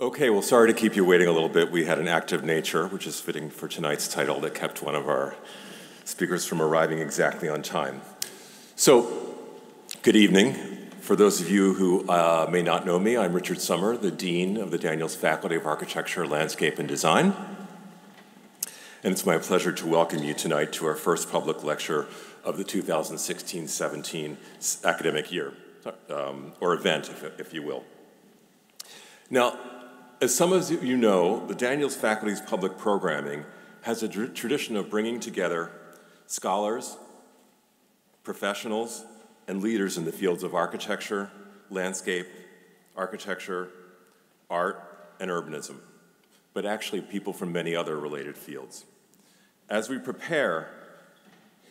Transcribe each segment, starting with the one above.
Okay, well, sorry to keep you waiting a little bit. We had an active nature, which is fitting for tonight's title, that kept one of our speakers from arriving exactly on time. So, good evening. For those of you who uh, may not know me, I'm Richard Sommer, the Dean of the Daniels Faculty of Architecture, Landscape, and Design. And it's my pleasure to welcome you tonight to our first public lecture of the 2016 17 academic year, um, or event, if, if you will. Now, as some of you know, the Daniels Faculty's public programming has a tr tradition of bringing together scholars, professionals, and leaders in the fields of architecture, landscape, architecture, art, and urbanism, but actually people from many other related fields. As we prepare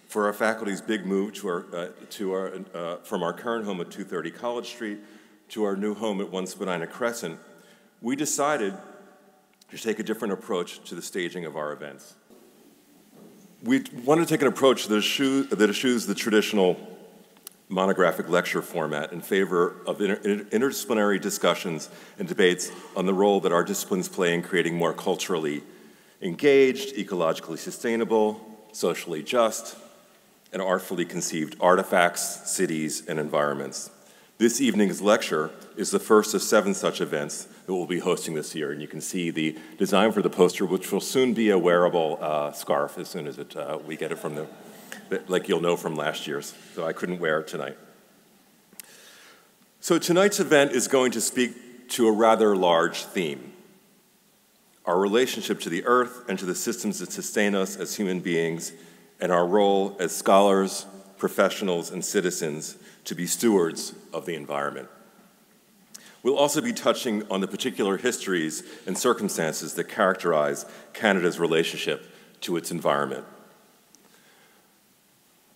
for our faculty's big move to our, uh, to our, uh, from our current home at 230 College Street to our new home at 1 Spadina Crescent, we decided to take a different approach to the staging of our events. We wanted to take an approach that eschews, the traditional monographic lecture format in favor of inter interdisciplinary discussions and debates on the role that our disciplines play in creating more culturally engaged, ecologically sustainable, socially just, and artfully conceived artifacts, cities, and environments. This evening's lecture is the first of seven such events that we'll be hosting this year. And you can see the design for the poster, which will soon be a wearable uh, scarf as soon as it, uh, we get it from the, like you'll know from last year's. So I couldn't wear it tonight. So tonight's event is going to speak to a rather large theme our relationship to the earth and to the systems that sustain us as human beings, and our role as scholars, professionals, and citizens to be stewards of the environment. We'll also be touching on the particular histories and circumstances that characterize Canada's relationship to its environment.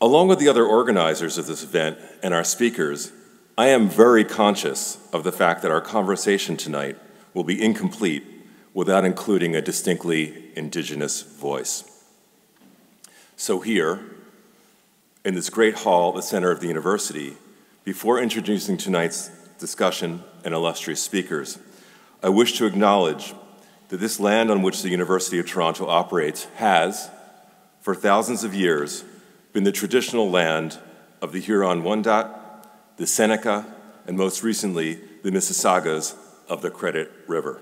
Along with the other organizers of this event and our speakers, I am very conscious of the fact that our conversation tonight will be incomplete without including a distinctly indigenous voice. So here, in this great hall the center of the university, before introducing tonight's discussion and illustrious speakers, I wish to acknowledge that this land on which the University of Toronto operates has, for thousands of years, been the traditional land of the Huron-Wendat, the Seneca, and most recently, the Mississaugas of the Credit River.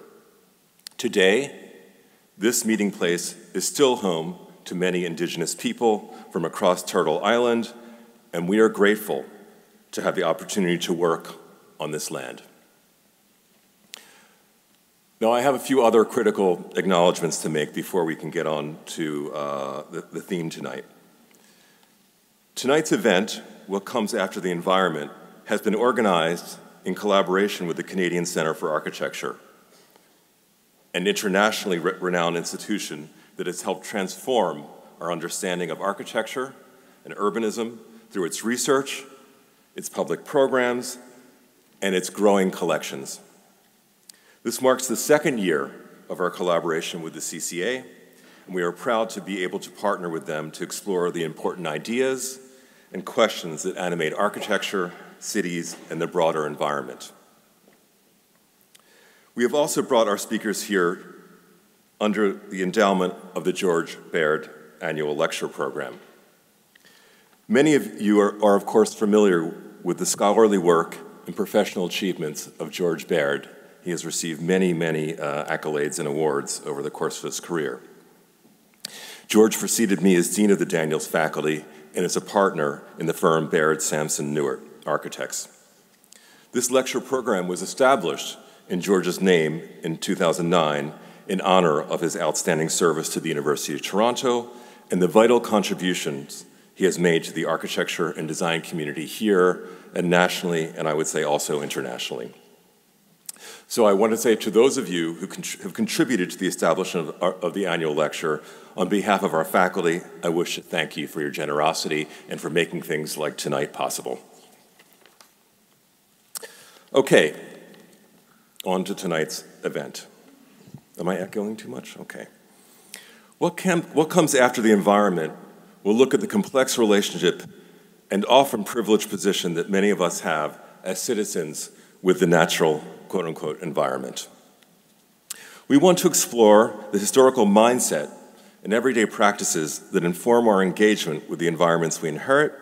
Today, this meeting place is still home to many Indigenous people from across Turtle Island, and we are grateful to have the opportunity to work on this land. Now, I have a few other critical acknowledgments to make before we can get on to uh, the, the theme tonight. Tonight's event, what comes after the environment, has been organized in collaboration with the Canadian Centre for Architecture, an internationally re renowned institution that has helped transform our understanding of architecture and urbanism through its research, its public programs, and its growing collections. This marks the second year of our collaboration with the CCA, and we are proud to be able to partner with them to explore the important ideas and questions that animate architecture, cities, and the broader environment. We have also brought our speakers here under the endowment of the George Baird Annual Lecture Program. Many of you are, are of course, familiar with the scholarly work and professional achievements of George Baird. He has received many, many uh, accolades and awards over the course of his career. George preceded me as Dean of the Daniels faculty and is a partner in the firm Baird Sampson Neuert Architects. This lecture program was established in George's name in 2009 in honor of his outstanding service to the University of Toronto and the vital contributions he has made to the architecture and design community here and nationally, and I would say also internationally. So I want to say to those of you who have contributed to the establishment of, our, of, the annual lecture, on behalf of our faculty, I wish to thank you for your generosity and for making things like tonight possible. Okay, on to tonight's event. Am I echoing too much? Okay. What, can, what comes after the environment will look at the complex relationship and often privileged position that many of us have as citizens with the natural quote unquote environment. We want to explore the historical mindset and everyday practices that inform our engagement with the environments we inherit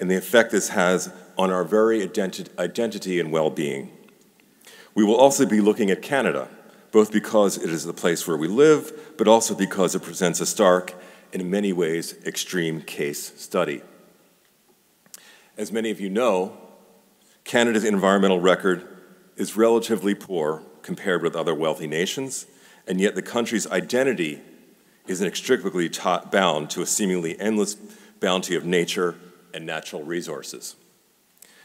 and the effect this has on our very identi identity and well-being. We will also be looking at Canada, both because it is the place where we live, but also because it presents a stark and in many ways extreme case study. As many of you know, Canada's environmental record is relatively poor compared with other wealthy nations, and yet the country's identity is inextricably bound to a seemingly endless bounty of nature and natural resources.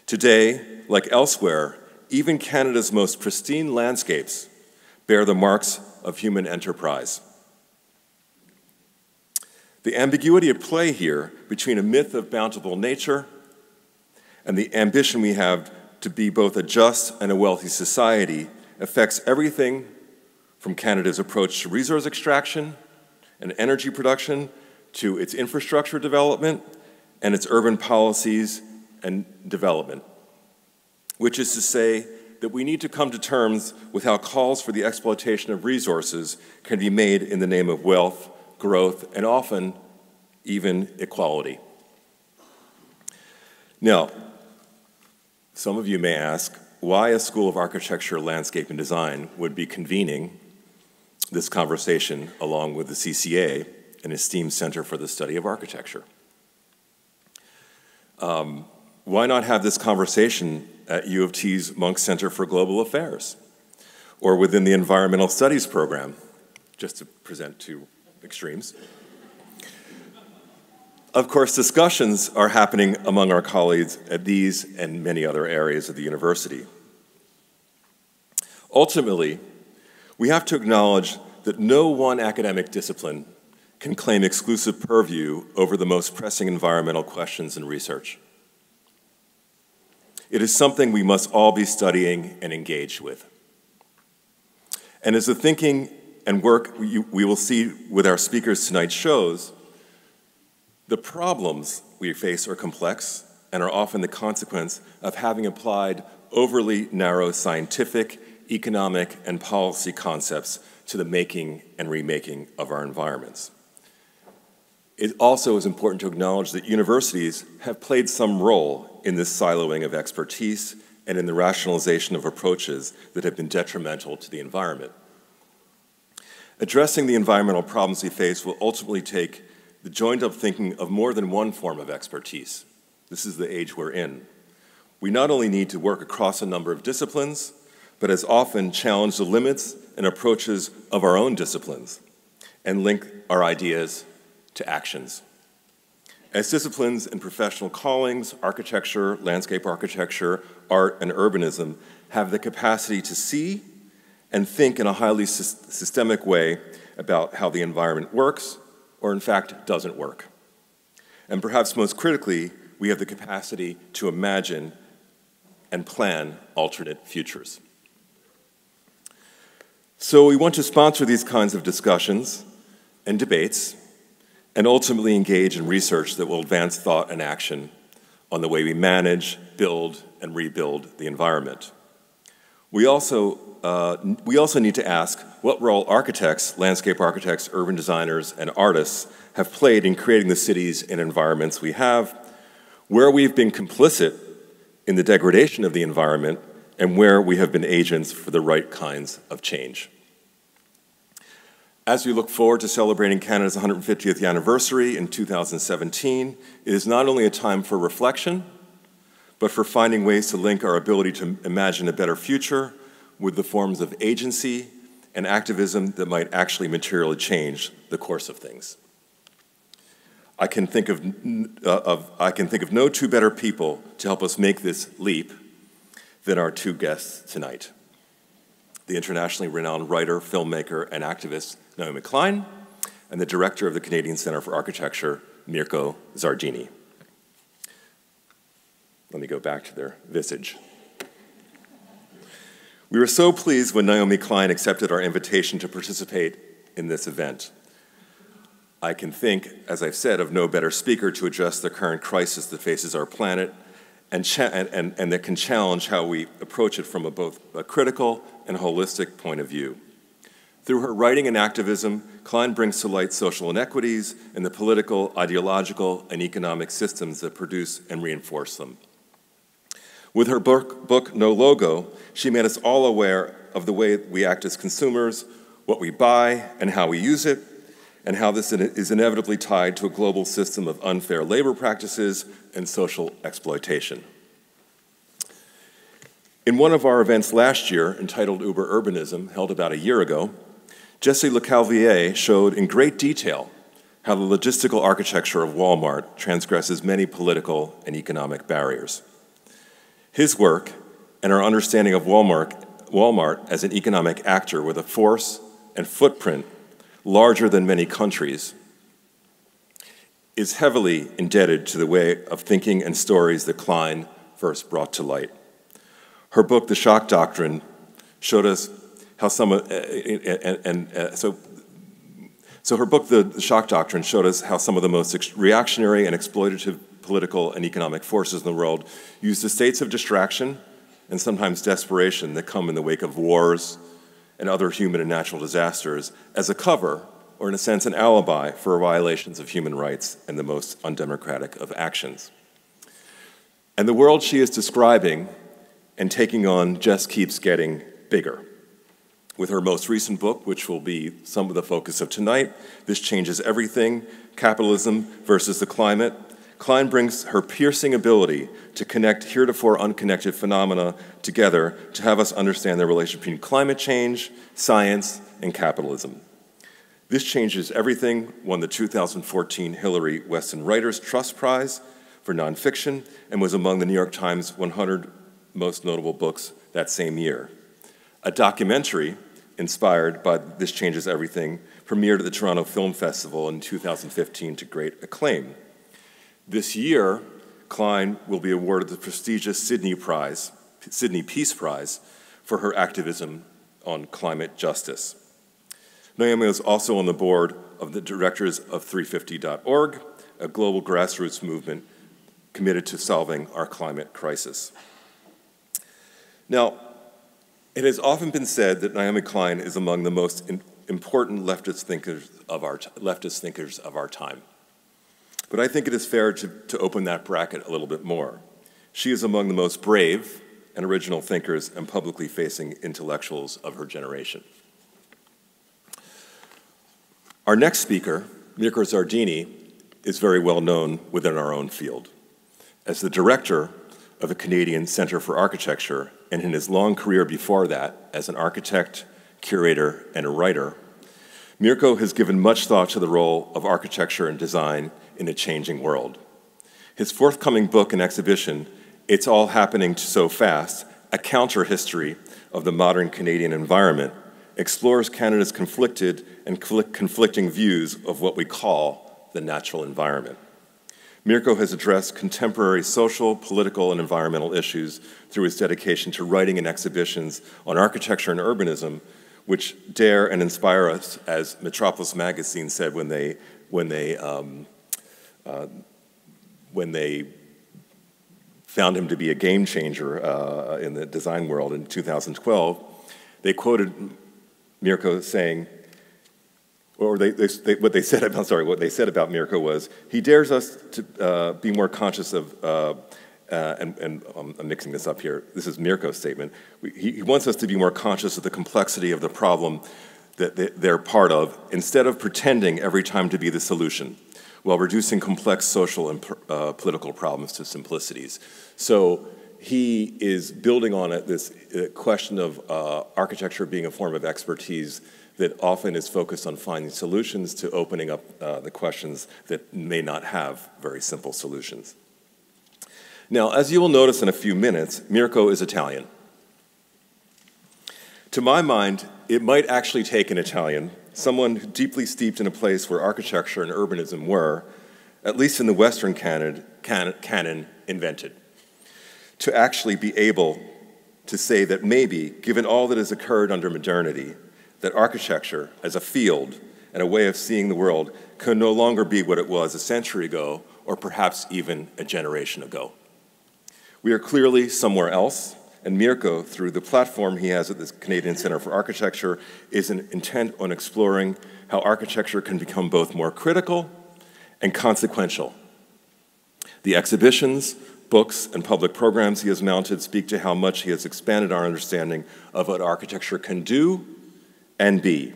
Today, like elsewhere, even Canada's most pristine landscapes bear the marks of human enterprise. The ambiguity at play here between a myth of bountiful nature and the ambition we have to be both a just and a wealthy society affects everything from Canada's approach to resource extraction and energy production to its infrastructure development and its urban policies and development, which is to say that we need to come to terms with how calls for the exploitation of resources can be made in the name of wealth, growth, and often even equality. Now, some of you may ask why a School of Architecture, Landscape, and Design would be convening this conversation along with the CCA, an esteemed center for the study of architecture. Um, why not have this conversation at U of T's Munk Center for Global Affairs or within the Environmental Studies program, just to present two extremes? Of course, discussions are happening among our colleagues at these and many other areas of the university. Ultimately, we have to acknowledge that no one academic discipline can claim exclusive purview over the most pressing environmental questions in research. It is something we must all be studying and engaged with. And as the thinking and work we, will see with our speakers tonight shows, the problems we face are complex and are often the consequence of having applied overly narrow scientific, economic, and policy concepts to the making and remaking of our environments. It also is important to acknowledge that universities have played some role in this siloing of expertise and in the rationalization of approaches that have been detrimental to the environment. Addressing the environmental problems we face will ultimately take the joined up thinking of more than one form of expertise. This is the age we're in. We not only need to work across a number of disciplines, but as often challenge the limits and approaches of our own disciplines and link our ideas to actions. As disciplines and professional callings, architecture, landscape architecture, art, and urbanism have the capacity to see and think in a highly systemic way about how the environment works, or in fact doesn't work. And perhaps most critically, we have the capacity to imagine and plan alternate futures. So we want to sponsor these kinds of discussions and debates and ultimately engage in research that will advance thought and action on the way we manage, build, and rebuild the environment. We also uh, we also need to ask what role architects, landscape architects, urban designers, and artists have played in creating the cities and environments we have, where we've been complicit in the degradation of the environment, and where we have been agents for the right kinds of change. As we look forward to celebrating Canada's 150th anniversary in 2017, it is not only a time for reflection, but for finding ways to link our ability to imagine a better future with the forms of agency and activism that might actually materially change the course of things. I can think of, uh, of, I can think of no two better people to help us make this leap than our two guests tonight. The internationally renowned writer, filmmaker, and activist Naomi Klein, and the director of the Canadian Centre for Architecture, Mirko Zardini. Let me go back to their visage. We were so pleased when Naomi Klein accepted our invitation to participate in this event. I can think, as I've said, of no better speaker to address the current crisis that faces our planet and, and, and, and that can challenge how we approach it from a both a critical and holistic point of view. Through her writing and activism, Klein brings to light social inequities and the political, ideological, and economic systems that produce and reinforce them. With her book, book, No Logo, she made us all aware of the way we act as consumers, what we buy, and how we use it, and how this is inevitably tied to a global system of unfair labor practices and social exploitation. In one of our events last year, entitled Uber Urbanism, held about a year ago, Jesse LeCavalier showed in great detail how the logistical architecture of Walmart transgresses many political and economic barriers. His work and our understanding of Walmart, Walmart as an economic actor with a force and footprint larger than many countries is heavily indebted to the way of thinking and stories that Klein first brought to light. Her book, The Shock Doctrine, showed us how some, uh, and, and uh, so, so her book, the, Shock Doctrine, showed us how some of the most reactionary and exploitative political and economic forces in the world use the states of distraction and sometimes desperation that come in the wake of wars and other human and natural disasters as a cover, or in a sense, an alibi for violations of human rights and the most undemocratic of actions. And the world she is describing and taking on just keeps getting bigger. With her most recent book, which will be some of the focus of tonight, This Changes Everything Capitalism versus the Climate, Klein brings her piercing ability to connect heretofore unconnected phenomena together to have us understand the relationship between climate change, science, and capitalism. This Changes Everything won the 2014 Hilary Weston Writers Trust Prize for nonfiction and was among the New York Times 100 most notable books that same year. A documentary inspired by This Changes Everything premiered at the Toronto Film Festival in 2015 to great acclaim. This year, Klein will be awarded the prestigious Sydney Prize, Sydney Peace Prize for her activism on climate justice. Naomi is also on the board of the directors of 350.org, a global grassroots movement committed to solving our climate crisis. Now, it has often been said that Naomi Klein is among the most important leftist thinkers of our, leftist thinkers of our time. But I think it is fair to, to open that bracket a little bit more. She is among the most brave and original thinkers and publicly facing intellectuals of her generation. Our next speaker, Mirko Zardini, is very well known within our own field. As the director of the Canadian Centre for Architecture, and in his long career before that as an architect, curator, and a writer, Mirko has given much thought to the role of architecture and design in a changing world. His forthcoming book and exhibition, It's All Happening So Fast, a counter history of the modern Canadian environment, explores Canada's conflicted and conflicting views of what we call the natural environment. Mirko has addressed contemporary social, political, and environmental issues through his dedication to writing and exhibitions on architecture and urbanism, which dare and inspire us, as Metropolis magazine said when they, when they, um, uh, when they found him to be a game changer uh, in the design world in 2012. They quoted Mirko saying, or they, they, they, what they said, I'm sorry, what they said about Mirko was, he dares us to uh, be more conscious of, uh, uh, and, and um, I'm mixing this up here, this is Mirko's statement, we, he, he, wants us to be more conscious of the complexity of the problem that they're part of, instead of pretending every time to be the solution, while reducing complex social and uh, political problems to simplicities. So he is building on it, this uh, question of uh, architecture being a form of expertise that often is focused on finding solutions to opening up uh, the questions that may not have very simple solutions. Now, as you will notice in a few minutes, Mirko is Italian. To my mind, it might actually take an Italian, someone deeply steeped in a place where architecture and urbanism were, at least in the Western canon, canon, canon invented, to actually be able to say that maybe, given all that has occurred under modernity, that architecture as a field and a way of seeing the world can no longer be what it was a century ago or perhaps even a generation ago. We are clearly somewhere else, and Mirko, through the platform he has at the Canadian Centre for Architecture, is intent on exploring how architecture can become both more critical and consequential. The exhibitions, books, and public programs he has mounted speak to how much he has expanded our understanding of what architecture can do and B.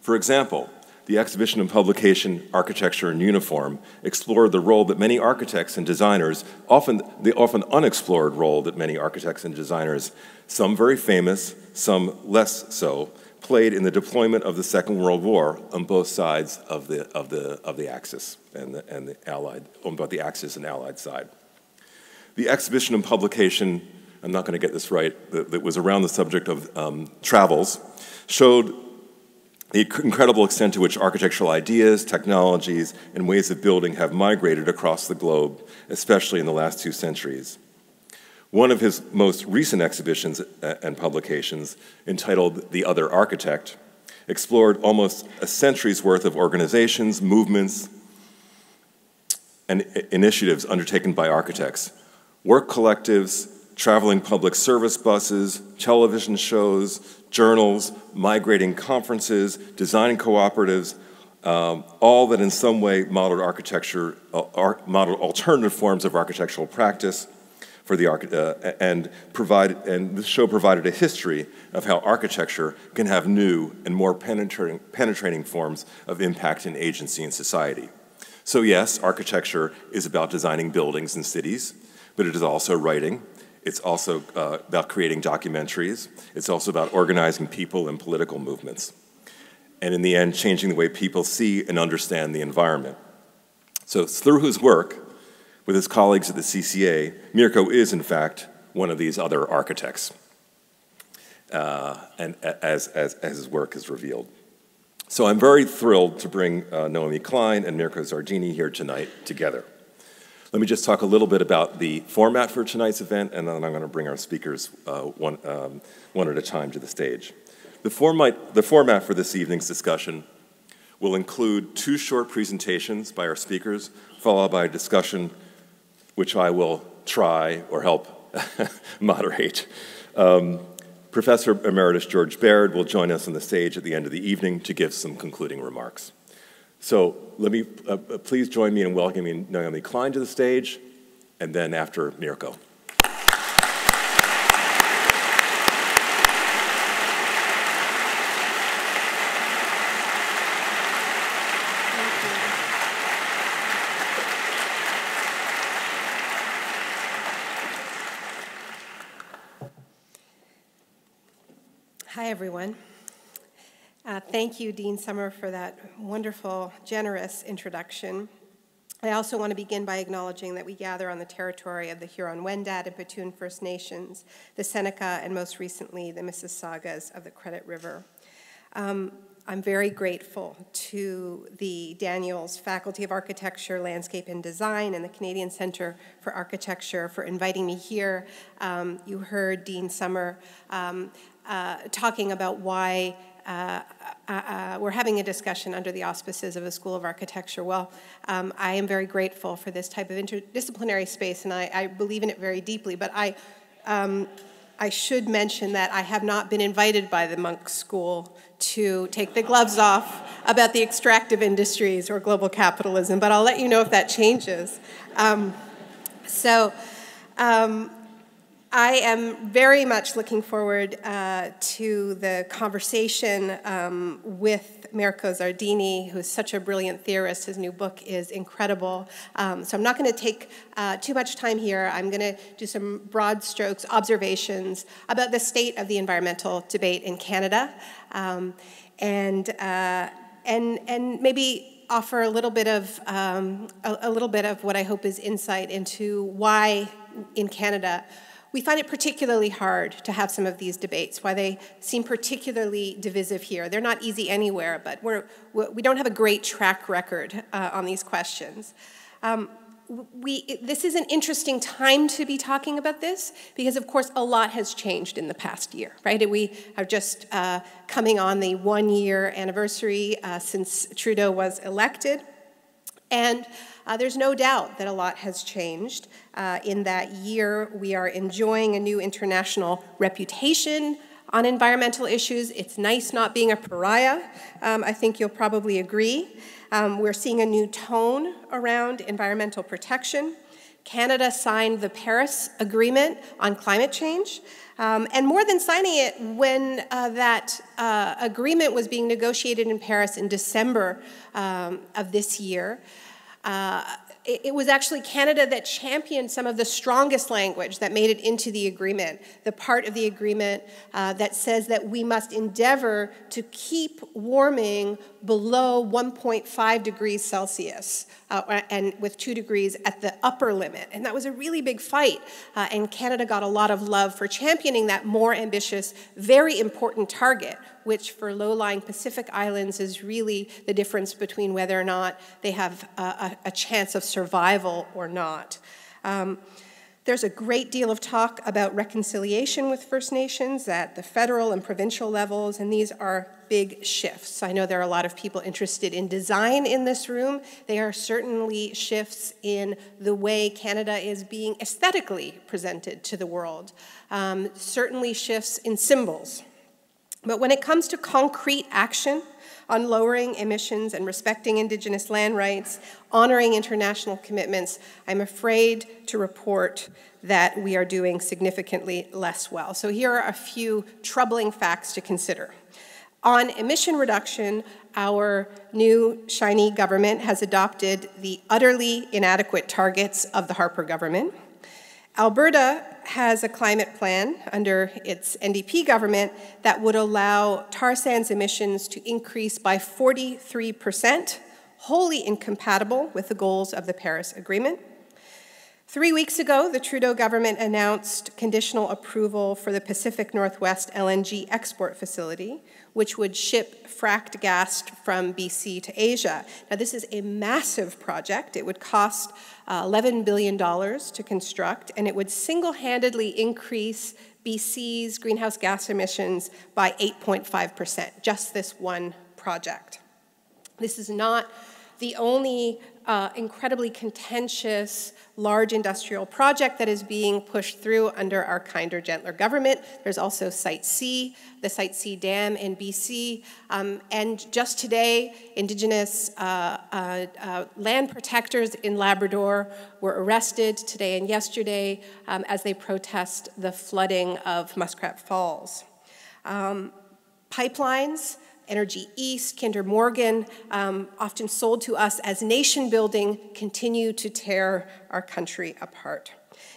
For example, the exhibition and publication Architecture in Uniform explored the role that many architects and designers, often the often unexplored role that many architects and designers, some very famous, some less so, played in the deployment of the Second World War on both sides of the, of the, of the Axis and the, and the Allied, on both the Axis and Allied side. The exhibition and publication, I'm not going to get this right, that, that was around the subject of um, travels, showed the incredible extent to which architectural ideas, technologies, and ways of building have migrated across the globe, especially in the last two centuries. One of his most recent exhibitions uh, and publications, entitled The Other Architect, explored almost a century's worth of organizations, movements, and initiatives undertaken by architects, work collectives, traveling public service buses, television shows, journals, migrating conferences, design cooperatives, um, all that in some way modeled architecture, uh, modeled alternative forms of architectural practice for the uh, and provide and this show provided a history of how architecture can have new and more penetrating, penetrating forms of impact and agency in society. So yes, architecture is about designing buildings and cities, but it is also writing, it's also uh, about creating documentaries. It's also about organizing people and political movements. And in the end, changing the way people see and understand the environment. So through his work with his colleagues at the CCA, Mirko is, in fact, one of these other architects, uh, and as, as, as his work is revealed. So I'm very thrilled to bring uh, Naomi Klein and Mirko Zardini here tonight together. Let me just talk a little bit about the format for tonight's event, and then I'm going to bring our speakers uh, one, um, one at a time to the stage. The format, the format for this evening's discussion will include two short presentations by our speakers, followed by a discussion which I will try or help moderate. Um, Professor Emeritus George Baird will join us on the stage at the end of the evening to give some concluding remarks. So let me, uh, uh, please join me in welcoming Naomi Klein to the stage, and then after Mirko. Hi, everyone. Uh, thank you, Dean Sommer, for that wonderful, generous introduction. I also want to begin by acknowledging that we gather on the territory of the Huron-Wendat and Petun First Nations, the Seneca, and most recently, the Mississaugas of the Credit River. Um, I'm very grateful to the Daniels Faculty of Architecture, Landscape and Design and the Canadian Centre for Architecture for inviting me here. Um, you heard Dean Sommer um, uh, talking about why uh, uh, uh, we're having a discussion under the auspices of a School of Architecture. Well, um, I am very grateful for this type of interdisciplinary space, and I, I believe in it very deeply. But I, um, I should mention that I have not been invited by the Munk School to take the gloves off about the extractive industries or global capitalism, but I'll let you know if that changes. Um, so, um, I am very much looking forward uh, to the conversation um, with Mirko Zardini, who's such a brilliant theorist. His new book is incredible. Um, so I'm not going to take uh, too much time here. I'm going to do some broad strokes observations about the state of the environmental debate in Canada, um, and uh, and and maybe offer a little bit of um, a, a little bit of what I hope is insight into why in Canada we find it particularly hard to have some of these debates, why they seem particularly divisive here. They're not easy anywhere, but we're, we don't have a great track record uh, on these questions. Um, we, this is an interesting time to be talking about this because, of course, a lot has changed in the past year, right? We are just uh, coming on the one year anniversary uh, since Trudeau was elected. And uh, there's no doubt that a lot has changed. Uh, in that year, we are enjoying a new international reputation on environmental issues. It's nice not being a pariah. Um, I think you'll probably agree. Um, we're seeing a new tone around environmental protection. Canada signed the Paris Agreement on climate change. Um, and more than signing it, when uh, that uh, agreement was being negotiated in Paris in December um, of this year, uh, it, it was actually Canada that championed some of the strongest language that made it into the agreement, the part of the agreement uh, that says that we must endeavor to keep warming below 1.5 degrees Celsius uh, and with two degrees at the upper limit. And that was a really big fight. Uh, and Canada got a lot of love for championing that more ambitious, very important target, which for low lying Pacific islands is really the difference between whether or not they have a, a chance of survival or not. Um, there's a great deal of talk about reconciliation with First Nations at the federal and provincial levels, and these are big shifts. I know there are a lot of people interested in design in this room. They are certainly shifts in the way Canada is being aesthetically presented to the world, um, certainly shifts in symbols. But when it comes to concrete action, on lowering emissions and respecting Indigenous land rights, honoring international commitments, I'm afraid to report that we are doing significantly less well. So here are a few troubling facts to consider. On emission reduction, our new shiny government has adopted the utterly inadequate targets of the Harper government. Alberta has a climate plan under its NDP government that would allow tar sands emissions to increase by 43%, wholly incompatible with the goals of the Paris Agreement. Three weeks ago, the Trudeau government announced conditional approval for the Pacific Northwest LNG export facility, which would ship fracked gas from BC to Asia. Now, this is a massive project. It would cost uh, $11 billion to construct, and it would single handedly increase BC's greenhouse gas emissions by 8.5%, just this one project. This is not the only uh, incredibly contentious large industrial project that is being pushed through under our kinder, gentler government. There's also Site C, the Site C Dam in BC. Um, and just today, Indigenous uh, uh, uh, land protectors in Labrador were arrested today and yesterday um, as they protest the flooding of Muskrat Falls. Um, pipelines Energy East, Kinder Morgan, um, often sold to us as nation building, continue to tear our country apart.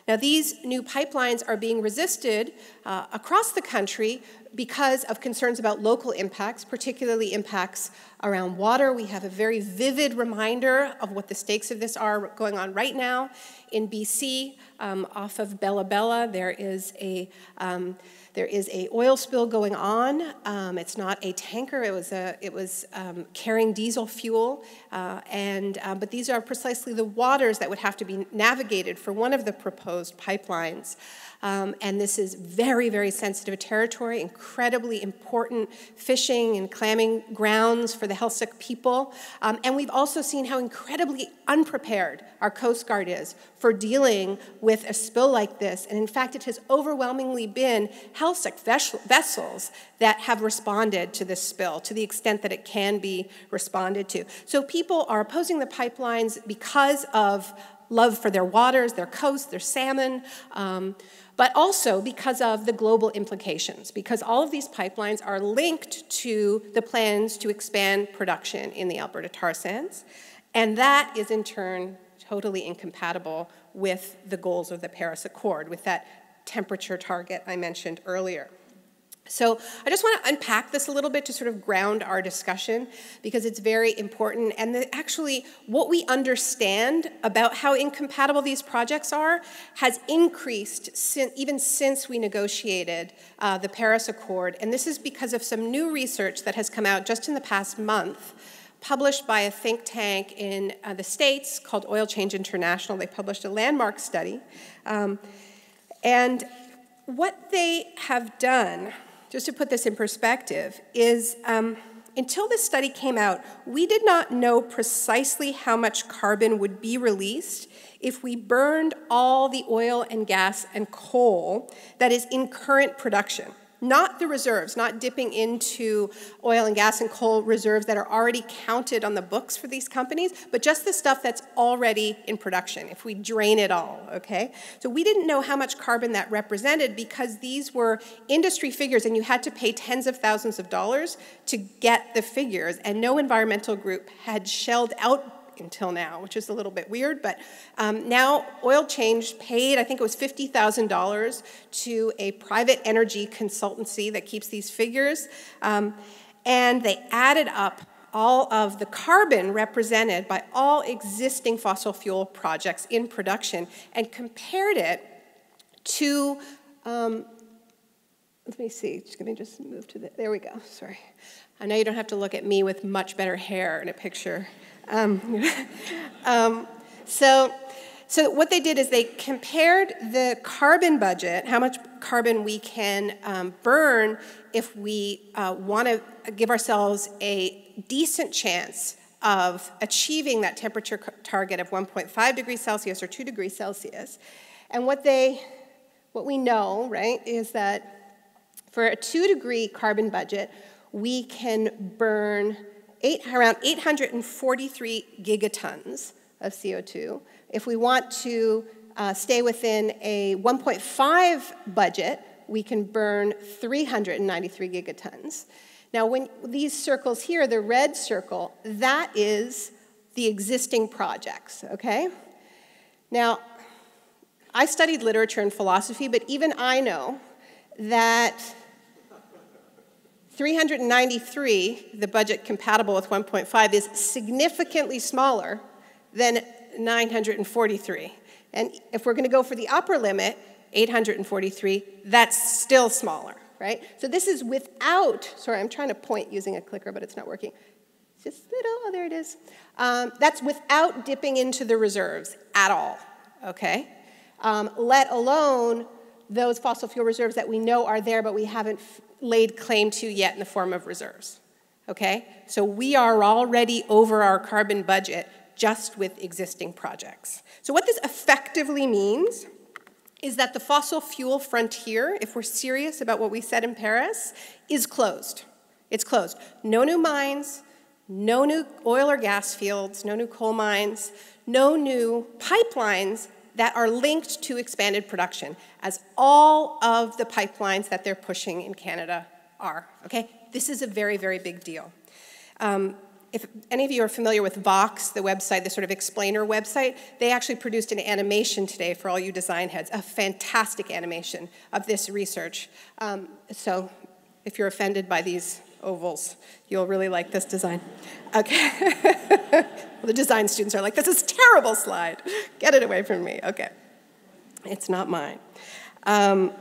Now, these new pipelines are being resisted uh, across the country because of concerns about local impacts, particularly impacts around water. We have a very vivid reminder of what the stakes of this are going on right now in BC. Um, off of Bella Bella, there is a um, there is a oil spill going on. Um, it's not a tanker. It was a, it was um, carrying diesel fuel, uh, and uh, but these are precisely the waters that would have to be navigated for one of the proposed pipelines. Um, and this is very, very sensitive territory, incredibly important fishing and clamming grounds for the Heiltsuk people. Um, and we've also seen how incredibly unprepared our Coast Guard is for dealing with a spill like this. And in fact, it has overwhelmingly been Heiltsuk vessels that have responded to this spill to the extent that it can be responded to. So people are opposing the pipelines because of love for their waters, their coasts, their salmon. Um, but also because of the global implications, because all of these pipelines are linked to the plans to expand production in the Alberta tar sands, and that is in turn totally incompatible with the goals of the Paris Accord, with that temperature target I mentioned earlier. So I just want to unpack this a little bit to sort of ground our discussion because it's very important. And actually, what we understand about how incompatible these projects are has increased sin, even since we negotiated uh, the Paris Accord. And this is because of some new research that has come out just in the past month published by a think tank in uh, the States called Oil Change International. They published a landmark study. Um, and what they have done just to put this in perspective, is um, until this study came out, we did not know precisely how much carbon would be released if we burned all the oil and gas and coal that is in current production not the reserves, not dipping into oil and gas and coal reserves that are already counted on the books for these companies, but just the stuff that's already in production, if we drain it all, okay? So we didn't know how much carbon that represented because these were industry figures and you had to pay tens of thousands of dollars to get the figures, and no environmental group had shelled out until now, which is a little bit weird. But um, now Oil Change paid, I think it was $50,000 to a private energy consultancy that keeps these figures. Um, and they added up all of the carbon represented by all existing fossil fuel projects in production and compared it to um, let me see, just gonna just move to the, there we go, sorry. I know you don't have to look at me with much better hair in a picture. Um, um, so, so what they did is they compared the carbon budget, how much carbon we can um, burn if we uh, want to give ourselves a decent chance of achieving that temperature target of 1.5 degrees Celsius or 2 degrees Celsius. And what they, what we know, right, is that for a 2 degree carbon budget, we can burn eight, around 843 gigatons of CO2. If we want to uh, stay within a 1.5 budget, we can burn 393 gigatons. Now, when these circles here, the red circle, that is the existing projects, okay? Now, I studied literature and philosophy, but even I know that 393, the budget compatible with 1.5, is significantly smaller than 943. And if we're going to go for the upper limit, 843, that's still smaller, right? So this is without, sorry, I'm trying to point using a clicker, but it's not working. Just little, oh, there it is. Um, that's without dipping into the reserves at all, okay? Um, let alone those fossil fuel reserves that we know are there, but we haven't laid claim to yet in the form of reserves. Okay? So we are already over our carbon budget just with existing projects. So, what this effectively means is that the fossil fuel frontier, if we're serious about what we said in Paris, is closed. It's closed. No new mines, no new oil or gas fields, no new coal mines, no new pipelines that are linked to expanded production, as all of the pipelines that they're pushing in Canada are. Okay? This is a very, very big deal. Um, if any of you are familiar with Vox, the website, the sort of explainer website, they actually produced an animation today for all you design heads, a fantastic animation of this research. Um, so if you're offended by these ovals. You'll really like this design. Okay. the design students are like, this is terrible slide. Get it away from me. Okay. It's not mine. Um,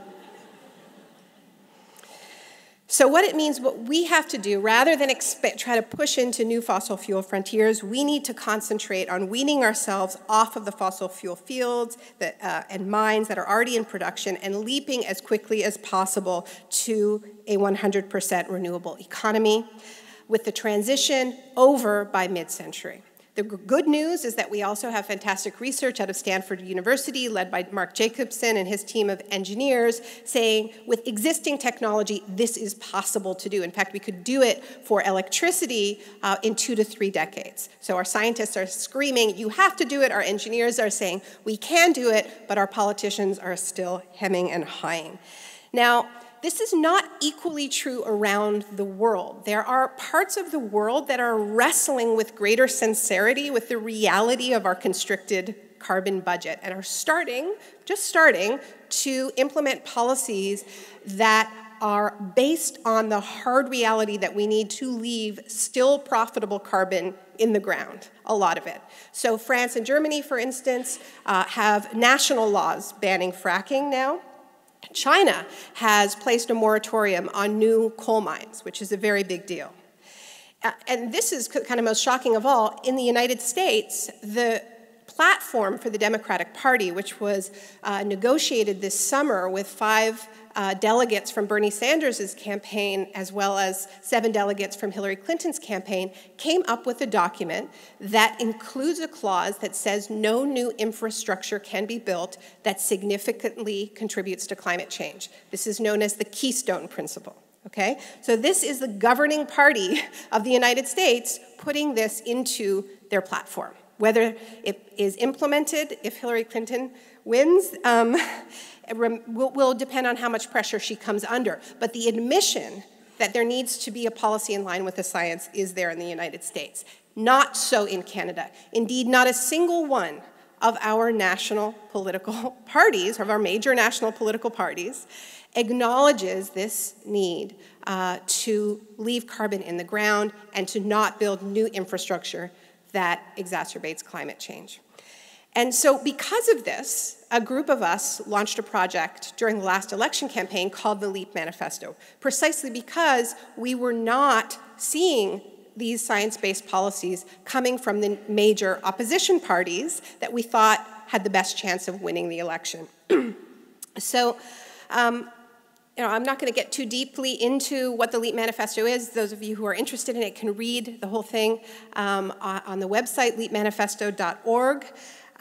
so, what it means, what we have to do, rather than try to push into new fossil fuel frontiers, we need to concentrate on weaning ourselves off of the fossil fuel fields that, uh, and mines that are already in production and leaping as quickly as possible to a 100% renewable economy with the transition over by mid century. The good news is that we also have fantastic research out of Stanford University, led by Mark Jacobson and his team of engineers, saying with existing technology, this is possible to do. In fact, we could do it for electricity uh, in two to three decades. So our scientists are screaming, you have to do it. Our engineers are saying, we can do it, but our politicians are still hemming and hawing. Now, this is not equally true around the world. There are parts of the world that are wrestling with greater sincerity with the reality of our constricted carbon budget and are starting, just starting, to implement policies that are based on the hard reality that we need to leave still profitable carbon in the ground, a lot of it. So, France and Germany, for instance, uh, have national laws banning fracking now. China has placed a moratorium on new coal mines, which is a very big deal. Uh, and this is kind of most shocking of all. In the United States, the platform for the Democratic Party, which was uh, negotiated this summer with five uh, delegates from Bernie Sanders' campaign, as well as seven delegates from Hillary Clinton's campaign, came up with a document that includes a clause that says no new infrastructure can be built that significantly contributes to climate change. This is known as the Keystone Principle. Okay? So, this is the governing party of the United States putting this into their platform. Whether it is implemented, if Hillary Clinton wins, um, will, will depend on how much pressure she comes under. But the admission that there needs to be a policy in line with the science is there in the United States. Not so in Canada. Indeed, not a single one of our national political parties, of our major national political parties, acknowledges this need uh, to leave carbon in the ground and to not build new infrastructure that exacerbates climate change. And so, because of this, a group of us launched a project during the last election campaign called the LEAP Manifesto, precisely because we were not seeing these science based policies coming from the major opposition parties that we thought had the best chance of winning the election. so, um, you know, I'm not going to get too deeply into what the LEAP Manifesto is. Those of you who are interested in it can read the whole thing um, on the website, leapmanifesto.org.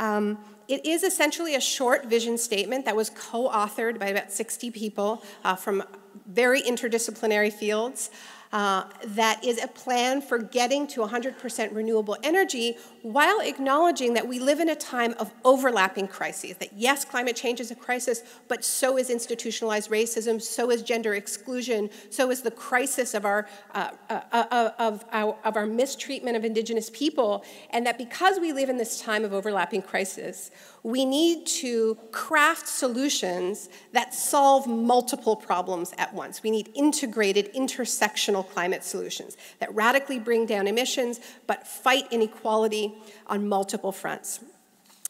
Um, it is essentially a short vision statement that was co authored by about 60 people uh, from very interdisciplinary fields. Uh, that is a plan for getting to 100% renewable energy while acknowledging that we live in a time of overlapping crises. That yes, climate change is a crisis, but so is institutionalized racism, so is gender exclusion, so is the crisis of our, uh, uh, uh of, our, of our mistreatment of indigenous people, and that because we live in this time of overlapping crisis, we need to craft solutions that solve multiple problems at once. We need integrated, intersectional climate solutions that radically bring down emissions but fight inequality on multiple fronts.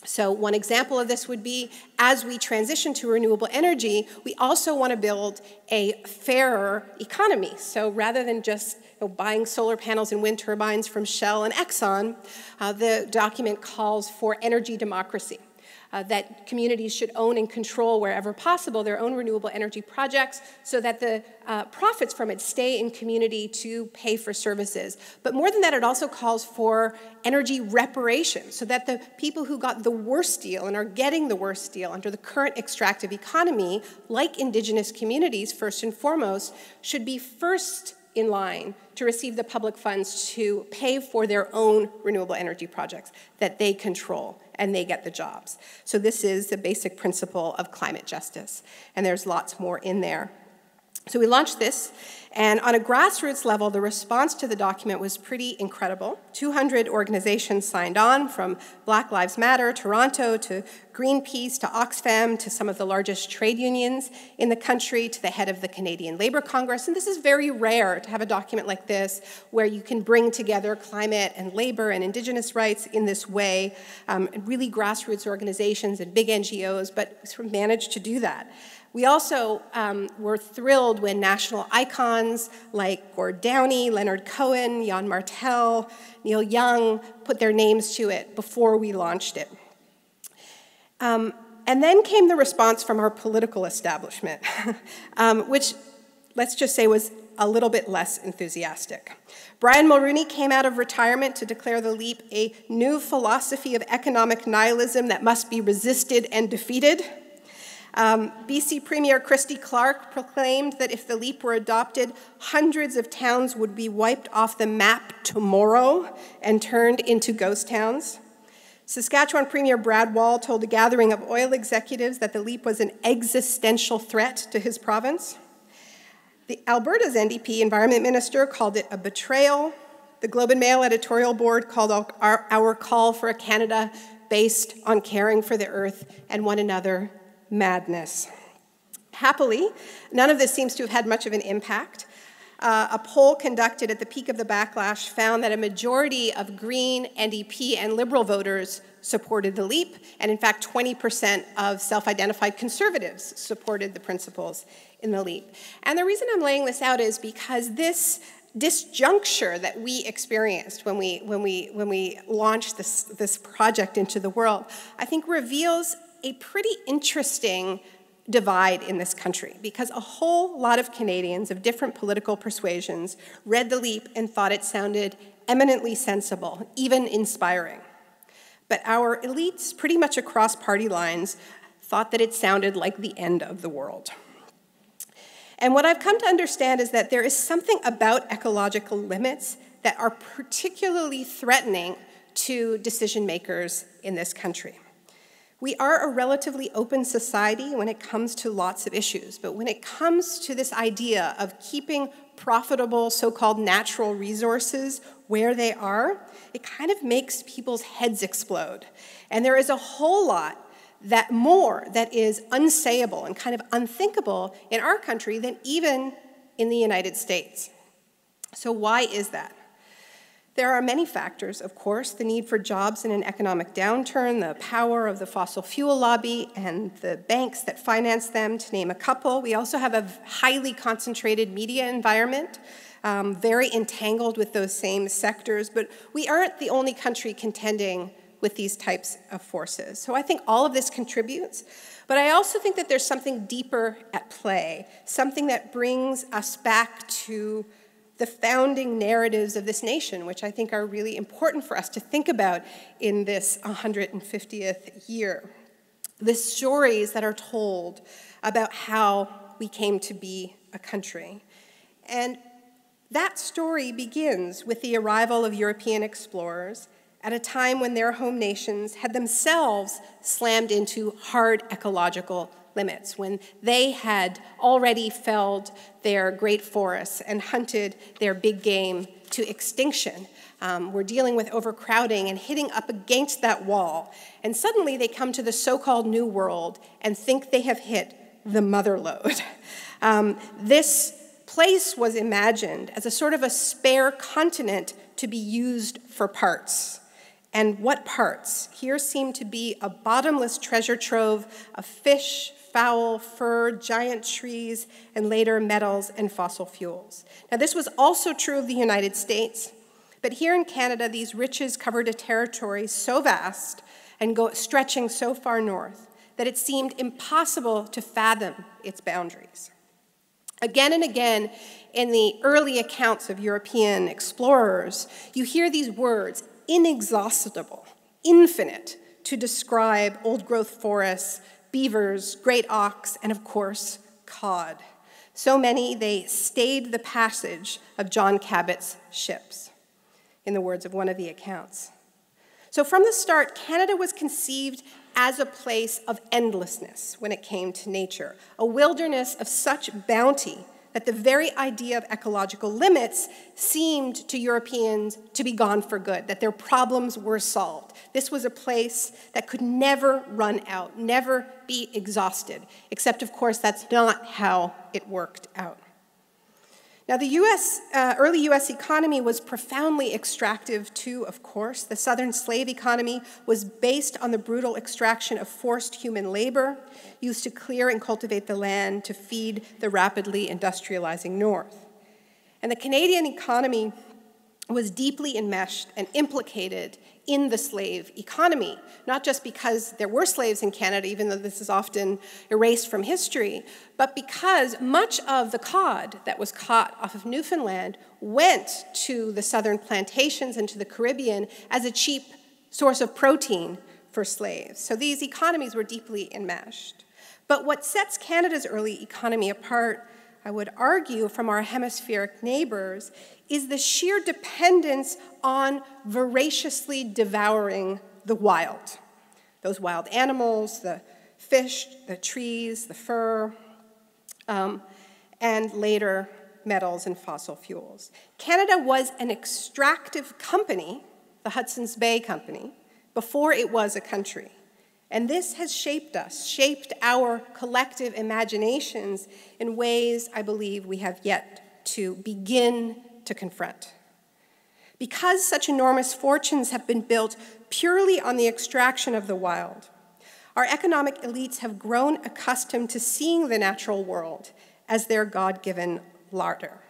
So, one example of this would be as we transition to renewable energy, we also want to build a fairer economy. So, rather than just you know, buying solar panels and wind turbines from Shell and Exxon, uh, the document calls for energy democracy uh, that communities should own and control wherever possible their own renewable energy projects so that the uh, profits from it stay in community to pay for services. But more than that, it also calls for energy reparation so that the people who got the worst deal and are getting the worst deal under the current extractive economy, like indigenous communities first and foremost, should be first in line to receive the public funds to pay for their own renewable energy projects that they control and they get the jobs. So, this is the basic principle of climate justice, and there's lots more in there. So, we launched this, and on a grassroots level, the response to the document was pretty incredible. 200 organizations signed on, from Black Lives Matter, Toronto, to Greenpeace, to Oxfam, to some of the largest trade unions in the country, to the head of the Canadian Labour Congress. And this is very rare to have a document like this where you can bring together climate and labor and Indigenous rights in this way. Um, really grassroots organizations and big NGOs, but sort of managed to do that. We also um, were thrilled when national icons like Gord Downie, Leonard Cohen, Yann Martel, Neil Young put their names to it before we launched it. Um, and then came the response from our political establishment, um, which, let's just say, was a little bit less enthusiastic. Brian Mulroney came out of retirement to declare the LEAP a new philosophy of economic nihilism that must be resisted and defeated. Um, BC Premier Christy Clark proclaimed that if the LEAP were adopted, hundreds of towns would be wiped off the map tomorrow and turned into ghost towns. Saskatchewan Premier Brad Wall told a gathering of oil executives that the LEAP was an existential threat to his province. The Alberta's NDP Environment Minister called it a betrayal. The Globe and Mail editorial board called our, our call for a Canada based on caring for the earth and one another madness. Happily, none of this seems to have had much of an impact. Uh, a poll conducted at the peak of the backlash found that a majority of Green, NDP, and Liberal voters supported the LEAP, and in fact, 20% of self identified conservatives supported the principles in the LEAP. And the reason I'm laying this out is because this disjuncture that we experienced when we, when we, when we launched this, this project into the world, I think reveals a pretty interesting divide in this country because a whole lot of Canadians of different political persuasions read The Leap and thought it sounded eminently sensible, even inspiring. But our elites, pretty much across party lines, thought that it sounded like the end of the world. And what I've come to understand is that there is something about ecological limits that are particularly threatening to decision makers in this country. We are a relatively open society when it comes to lots of issues, but when it comes to this idea of keeping profitable so called natural resources where they are, it kind of makes people's heads explode. And there is a whole lot that more that is unsayable and kind of unthinkable in our country than even in the United States. So, why is that? There are many factors, of course the need for jobs in an economic downturn, the power of the fossil fuel lobby, and the banks that finance them, to name a couple. We also have a highly concentrated media environment, um, very entangled with those same sectors, but we aren't the only country contending with these types of forces. So I think all of this contributes. But I also think that there's something deeper at play, something that brings us back to the founding narratives of this nation, which I think are really important for us to think about in this 150th year. The stories that are told about how we came to be a country. And that story begins with the arrival of European explorers at a time when their home nations had themselves slammed into hard ecological limits, when they had already felled their great forests and hunted their big game to extinction. Um, we're dealing with overcrowding and hitting up against that wall. And suddenly they come to the so called New World and think they have hit the mother lode. Um, this place was imagined as a sort of a spare continent to be used for parts. And what parts? Here seem to be a bottomless treasure trove of fish, fowl, fur, giant trees, and later metals and fossil fuels. Now, this was also true of the United States, but here in Canada, these riches covered a territory so vast and go, stretching so far north that it seemed impossible to fathom its boundaries. Again and again, in the early accounts of European explorers, you hear these words inexhaustible, infinite, to describe old growth forests, beavers, great auks, and of course, cod. So many they stayed the passage of John Cabot's ships, in the words of one of the accounts. So from the start, Canada was conceived as a place of endlessness when it came to nature, a wilderness of such bounty that the very idea of ecological limits seemed to Europeans to be gone for good, that their problems were solved. This was a place that could never run out, never be exhausted, except, of course, that's not how it worked out. Now, the US, uh, early US economy was profoundly extractive too, of course. The southern slave economy was based on the brutal extraction of forced human labor used to clear and cultivate the land to feed the rapidly industrializing North. And the Canadian economy was deeply enmeshed and implicated in the slave economy, not just because there were slaves in Canada, even though this is often erased from history, but because much of the cod that was caught off of Newfoundland went to the southern plantations and to the Caribbean as a cheap source of protein for slaves. So these economies were deeply enmeshed. But what sets Canada's early economy apart, I would argue, from our hemispheric neighbors is the sheer dependence on voraciously devouring the wild. Those wild animals, the fish, the trees, the fur, um, and later metals and fossil fuels. Canada was an extractive company, the Hudson's Bay Company, before it was a country. And this has shaped us, shaped our collective imaginations in ways I believe we have yet to begin to confront. Because such enormous fortunes have been built purely on the extraction of the wild, our economic elites have grown accustomed to seeing the natural world as their God given larder.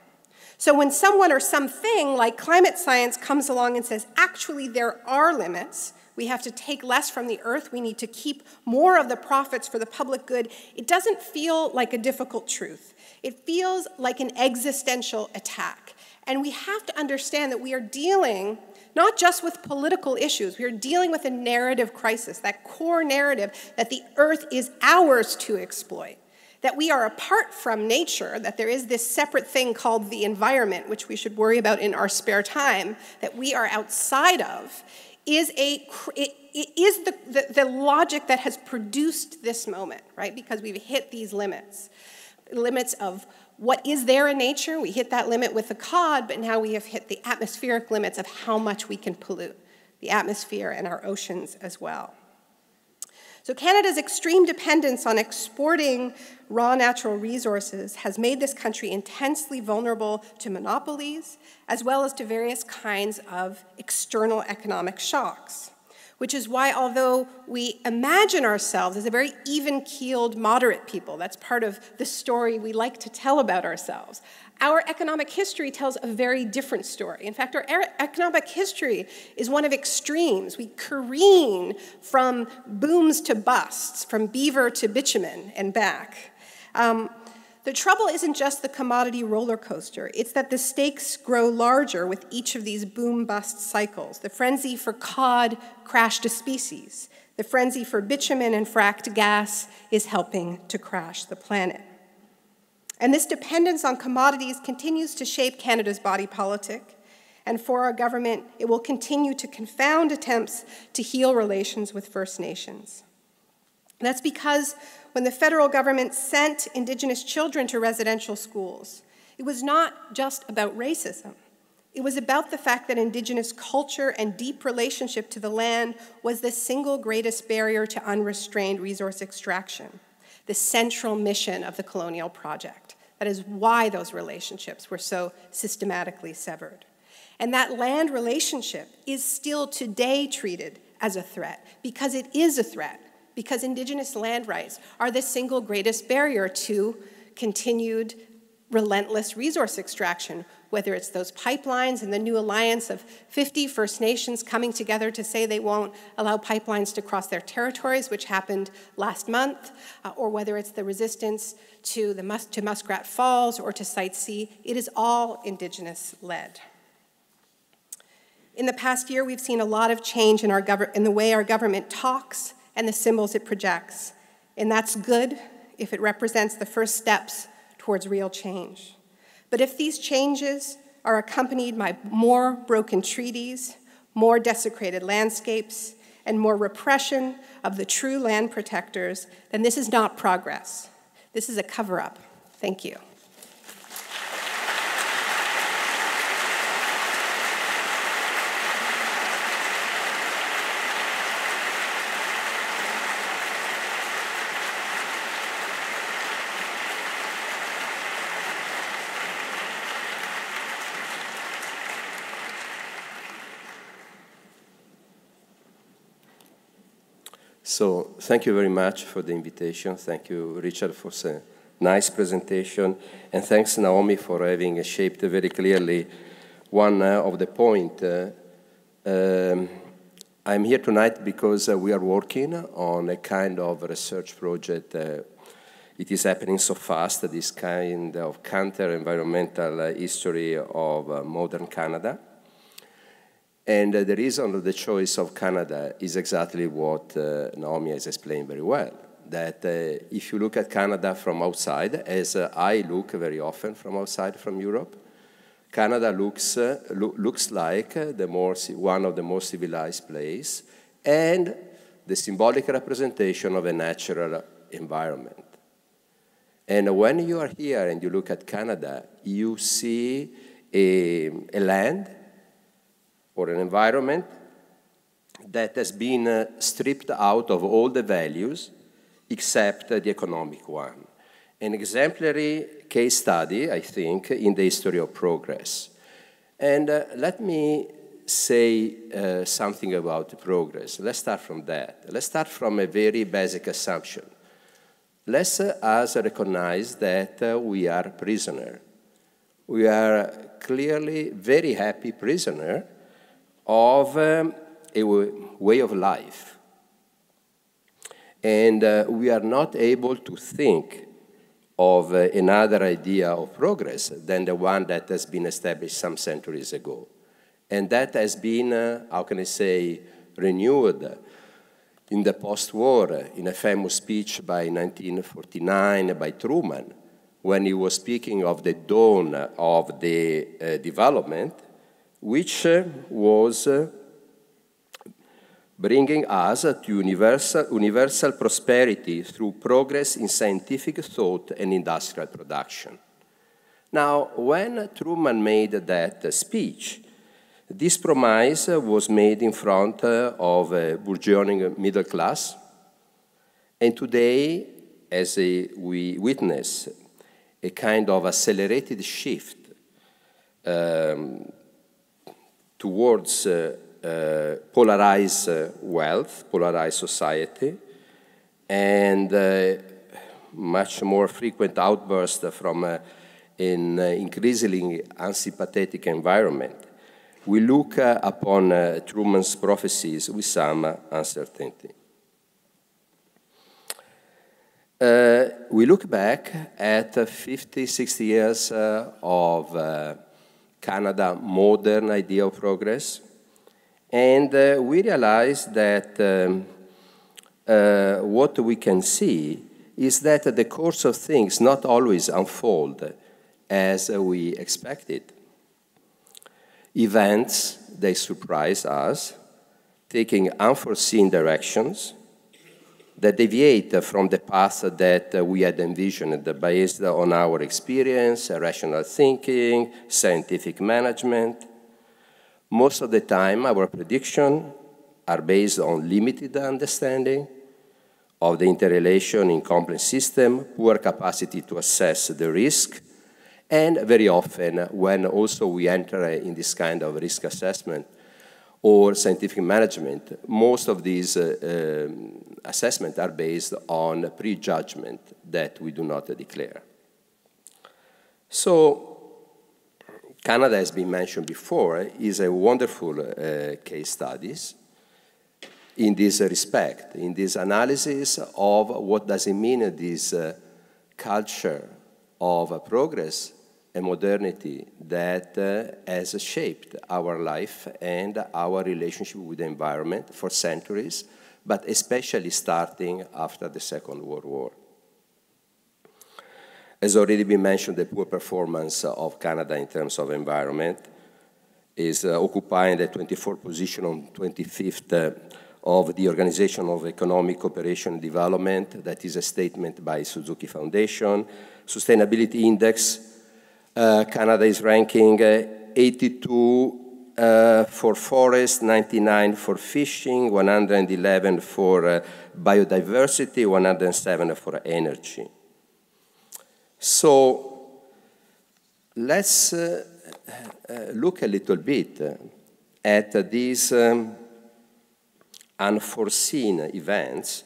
So when someone or something like climate science comes along and says, actually, there are limits, we have to take less from the earth, we need to keep more of the profits for the public good, it doesn't feel like a difficult truth. It feels like an existential attack. And we have to understand that we are dealing not just with political issues, we are dealing with a narrative crisis, that core narrative that the earth is ours to exploit that we are apart from nature, that there is this separate thing called the environment, which we should worry about in our spare time, that we are outside of, is, a, it, it is the, the, the logic that has produced this moment, right? Because we've hit these limits limits of what is there in nature. We hit that limit with the cod, but now we have hit the atmospheric limits of how much we can pollute the atmosphere and our oceans as well. So, Canada's extreme dependence on exporting raw natural resources has made this country intensely vulnerable to monopolies, as well as to various kinds of external economic shocks. Which is why, although we imagine ourselves as a very even keeled, moderate people, that's part of the story we like to tell about ourselves, our economic history tells a very different story. In fact, our economic history is one of extremes. We careen from booms to busts, from beaver to bitumen and back. Um, the trouble isn't just the commodity roller coaster, it's that the stakes grow larger with each of these boom bust cycles. The frenzy for cod crashed a species, the frenzy for bitumen and fracked gas is helping to crash the planet. And this dependence on commodities continues to shape Canada's body politic. And for our government, it will continue to confound attempts to heal relations with First Nations. That's because when the federal government sent Indigenous children to residential schools, it was not just about racism. It was about the fact that Indigenous culture and deep relationship to the land was the single greatest barrier to unrestrained resource extraction, the central mission of the colonial project. That is why those relationships were so systematically severed. And that land relationship is still today treated as a threat because it is a threat, because Indigenous land rights are the single greatest barrier to continued relentless resource extraction, whether it's those pipelines and the new alliance of 50 First Nations coming together to say they won't allow pipelines to cross their territories, which happened last month, uh, or whether it's the resistance to, the Mus- to Muskrat Falls or to Site C, it is all Indigenous led. In the past year, we've seen a lot of change in, our in the way our government talks and the symbols it projects, and that's good if it represents the first steps towards real change. But if these changes are accompanied by more broken treaties, more desecrated landscapes, and more repression of the true land protectors, then this is not progress. This is a cover up. Thank you. So thank you very much for the invitation. Thank you, Richard, for a nice presentation. And thanks, Naomi, for having shaped very clearly one uh, of the point. Uh, um, I'm here tonight because uh, we are working on a kind of research project. It is happening so fast, this kind of counter-environmental history of modern Canada. And uh, the reason of the choice of Canada is exactly what uh, Naomi has explained very well. That uh, if you look at Canada from outside, as I look very often from outside from Europe, Canada looks, uh, lo looks like the more, one of the most civilized places and the symbolic representation of a natural environment. And when you are here and you look at Canada, you see a, a land or an environment that has been uh, stripped out of all the values except uh, the economic one. An exemplary case study, I think, in the history of progress. And uh, let me say uh, something about progress. Let's start from that. Let's start from a very basic assumption. Let's uh, us recognize that uh, we are prisoner. We are clearly very happy prisoner of um, a way of life. And uh, we are not able to think of uh, another idea of progress than the one that has been established some centuries ago. And that has been, uh, how can I say, renewed in the post-war in a famous speech by 1949 by Truman, when he was speaking of the dawn of the development, which uh, was uh, bringing us to universal, universal prosperity through progress in scientific thought and industrial production. Now, when Truman made that speech, this promise was made in front of a burgeoning middle class, and today, as we witness a kind of accelerated shift um, towards uh, uh, polarized uh, wealth, polarized society, and much more frequent outbursts from an increasingly unsympathetic environment we look upon Truman's prophecies with some uncertainty. Uh, we look back at 50, 60 years uh, of uh, Canada modern idea of progress, and uh, we realize that um, what we can see is that the course of things not always unfold as we expected. Events, they surprise us, taking unforeseen directions that deviate from the path that we had envisioned based on our experience, rational thinking, scientific management. Most of the time, our predictions are based on limited understanding of the interrelation in complex system, poor capacity to assess the risk, and very often, when also we enter in this kind of risk assessment or scientific management, most of these uh, um, assessments are based on prejudgment that we do not declare. So, Canada has been mentioned before, is a wonderful uh, case studies in this respect, in this analysis of what does it mean this uh, culture of progress a modernity that uh, has shaped our life and our relationship with the environment for centuries, but especially starting after the Second World War. As already been mentioned, the poor performance of Canada in terms of environment is uh, occupying the 24th position on 25th uh, of the Organization of Economic Cooperation and Development. That is a statement by Suzuki Foundation. Sustainability Index Canada is ranking uh, 82 uh, for forest, 99 for fishing, 111 for uh, biodiversity, 107 for energy. So let's uh, uh, look a little bit at these um, unforeseen events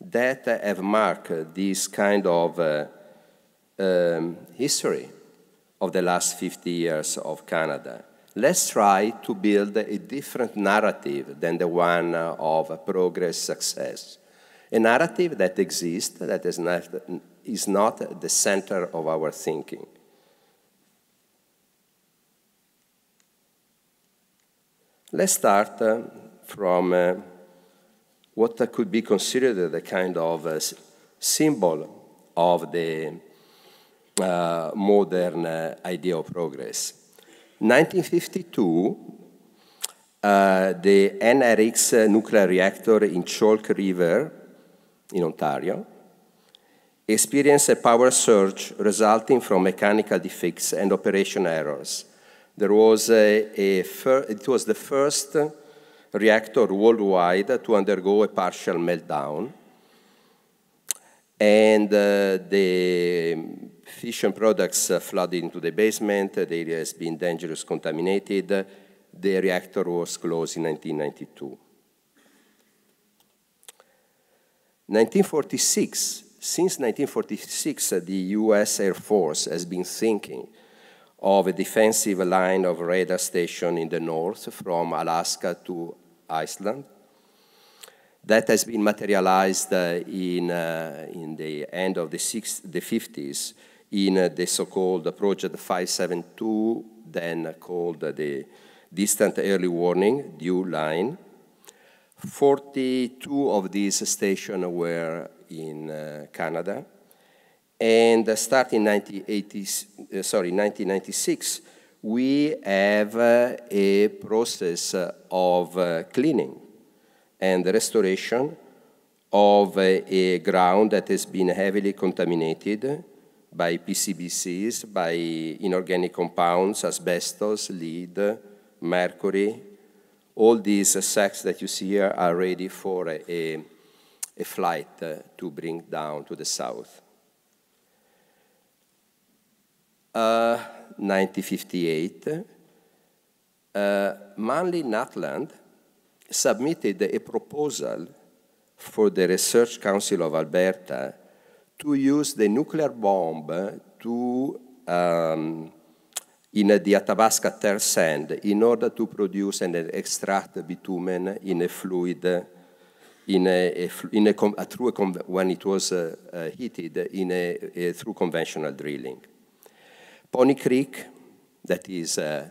that have marked this kind of um, history of the last 50 years of Canada. Let's try to build a different narrative than the one of progress success. A narrative that exists, that is not, is not the center of our thinking. Let's start uh, from uh, what could be considered the kind of a symbol of the uh, modern uh, idea of progress. 1952, uh, the NRX nuclear reactor in Chalk River in Ontario experienced a power surge resulting from mechanical defects and operation errors. There was a, a it was the first reactor worldwide to undergo a partial meltdown. And uh, the fission products flooded into the basement. The area has been dangerously contaminated. The reactor was closed in 1992. 1946, since 1946, uh, the US Air Force has been thinking of a defensive line of radar station in the north from Alaska to Iceland. That has been materialized uh, in, uh, in the end of the, six, the 50s in the so-called Project 572, then called the Distant Early Warning Dew Line. 42 of these stations were in uh, Canada. And uh, starting 1980, uh, sorry, 1996, we have uh, a process of uh, cleaning and restoration of a ground that has been heavily contaminated by PCBCs, by inorganic compounds, asbestos, lead, mercury. All these sacks that you see here are ready for a, a flight uh, to bring down to the south. Uh, 1958, uh, Manley Natland submitted a proposal for the Research Council of Alberta to use the nuclear bomb to um, in the Athabasca tar sand in order to produce and extract bitumen in a fluid, in a, a, in a, a through a when it was uh, uh, heated in a, through conventional drilling. Pony Creek, that is uh,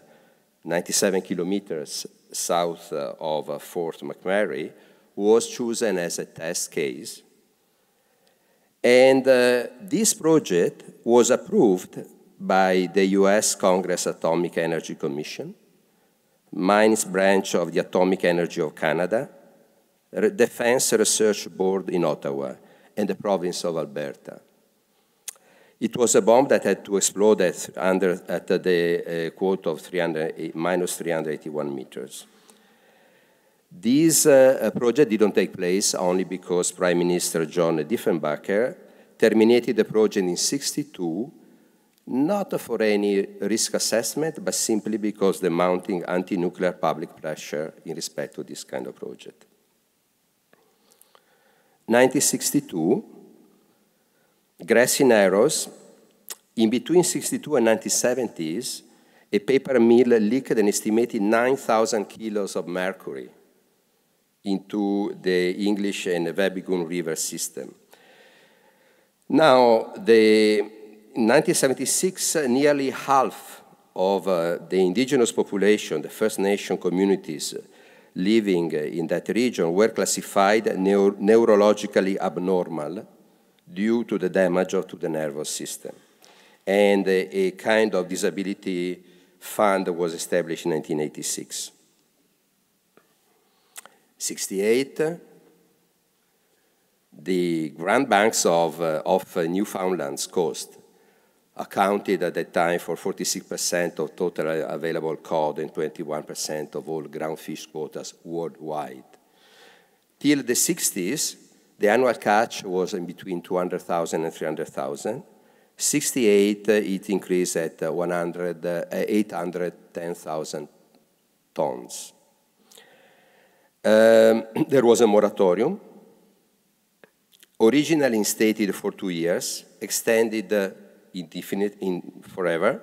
97 kilometers south uh, of uh, Fort McMurray, was chosen as a test case. And uh, this project was approved by the US Congress Atomic Energy Commission, Mines Branch of the Atomic Energy of Canada, Defense Research Board in Ottawa, and the province of Alberta. It was a bomb that had to explode at, under, at the uh, quote of 300, minus 381 meters. This uh, project didn't take place only because Prime Minister John Diefenbaker terminated the project in 62, not for any risk assessment, but simply because the mounting anti-nuclear public pressure in respect to this kind of project. 1962, Grassy Narrows, in between 62 and 1970s, a paper mill leaked an estimated 9,000 kilos of mercury into the English and Wabigoon River system. Now, the, in 1976, uh, nearly half of uh, the indigenous population, the First Nation communities uh, living uh, in that region, were classified neur neurologically abnormal due to the damage to the nervous system. And a kind of disability fund was established in 1986. 68, the Grand Banks of, uh, of uh, Newfoundland's coast accounted at that time for 46% of total available cod and 21% of all ground fish quotas worldwide. Till the 60s, the annual catch was in between 200,000 and 300,000. 68, uh, it increased at uh, 100, uh, 810,000 tons. Um, there was a moratorium, originally instated for two years, extended uh, indefinite, in forever.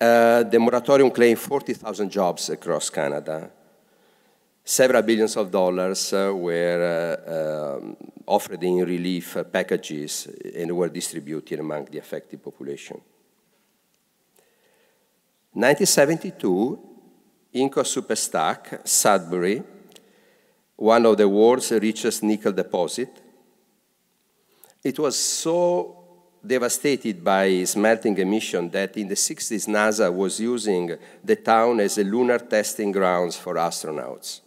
Uh, the moratorium claimed 40,000 jobs across Canada. Several billions of dollars uh, were uh, um, offered in relief packages and were distributed among the affected population. 1972, Inco Superstack, Sudbury, one of the world's richest nickel deposit. It was so devastated by smelting emission that in the 60s NASA was using the town as a lunar testing grounds for astronauts.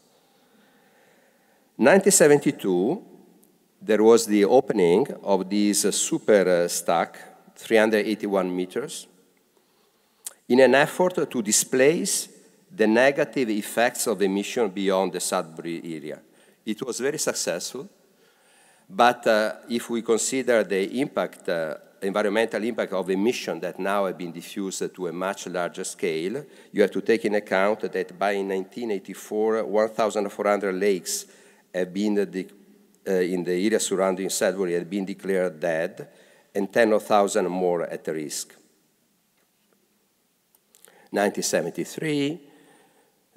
1972, there was the opening of this super stack, 381 meters, in an effort to displace the negative effects of emission beyond the Sudbury area. It was very successful, but uh, if we consider the impact, uh, environmental impact of emission that now have been diffused to a much larger scale, you have to take in account that by 1984, 1,400 lakes have been uh, in the area surrounding Sudbury had been declared dead, and 10,000 more at risk. 1973,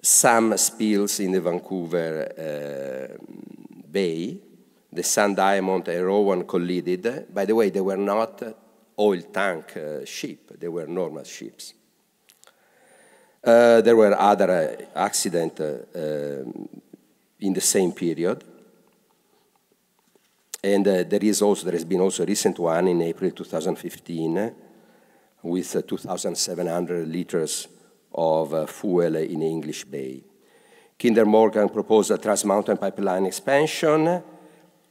some spills in the Vancouver uh, Bay. The Sun Diamond and Rowan collided. By the way, they were not oil tank uh, ships, they were normal ships. Uh, there were other uh, accidents uh, um, in the same period. And uh, there is also there has been also a recent one in April 2015 with uh, 2,700 liters of uh, fuel in English Bay. Kinder Morgan proposed a Trans-Mountain pipeline expansion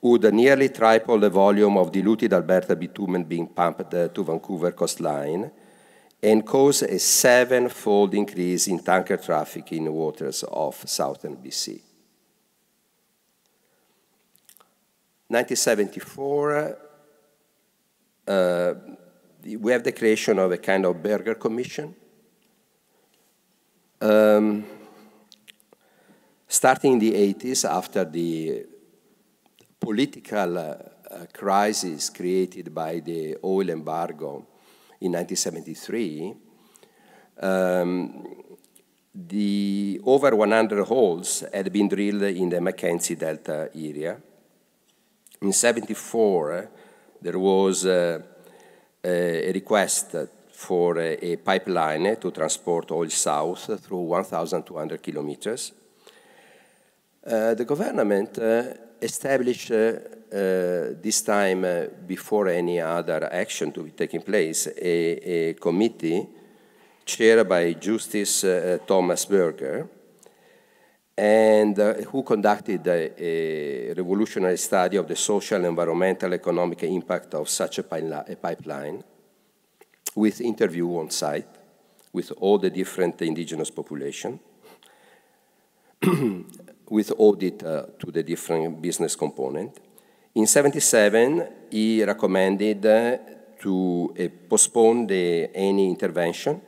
would nearly triple the volume of diluted Alberta bitumen being pumped uh, to Vancouver coastline and cause a seven-fold increase in tanker traffic in waters of southern BC. 1974, uh, we have the creation of a kind of Berger Commission. Um, starting in the 80s, after the political uh, crisis created by the oil embargo in 1973, um, the over 100 holes had been drilled in the Mackenzie Delta area. In 74, there was uh, a request for a, pipeline to transport oil south through 1,200 kilometers. Uh, the government uh, established uh, uh, this time, uh, before any other action to be taking place, a, a committee chaired by Justice Thomas Berger, and uh, who conducted a, a, revolutionary study of the social, environmental, economic impact of such a, a pipeline with interview on site with all the different indigenous population, with audit uh, to the different business component. In 77, he recommended uh, to uh, postpone the, any intervention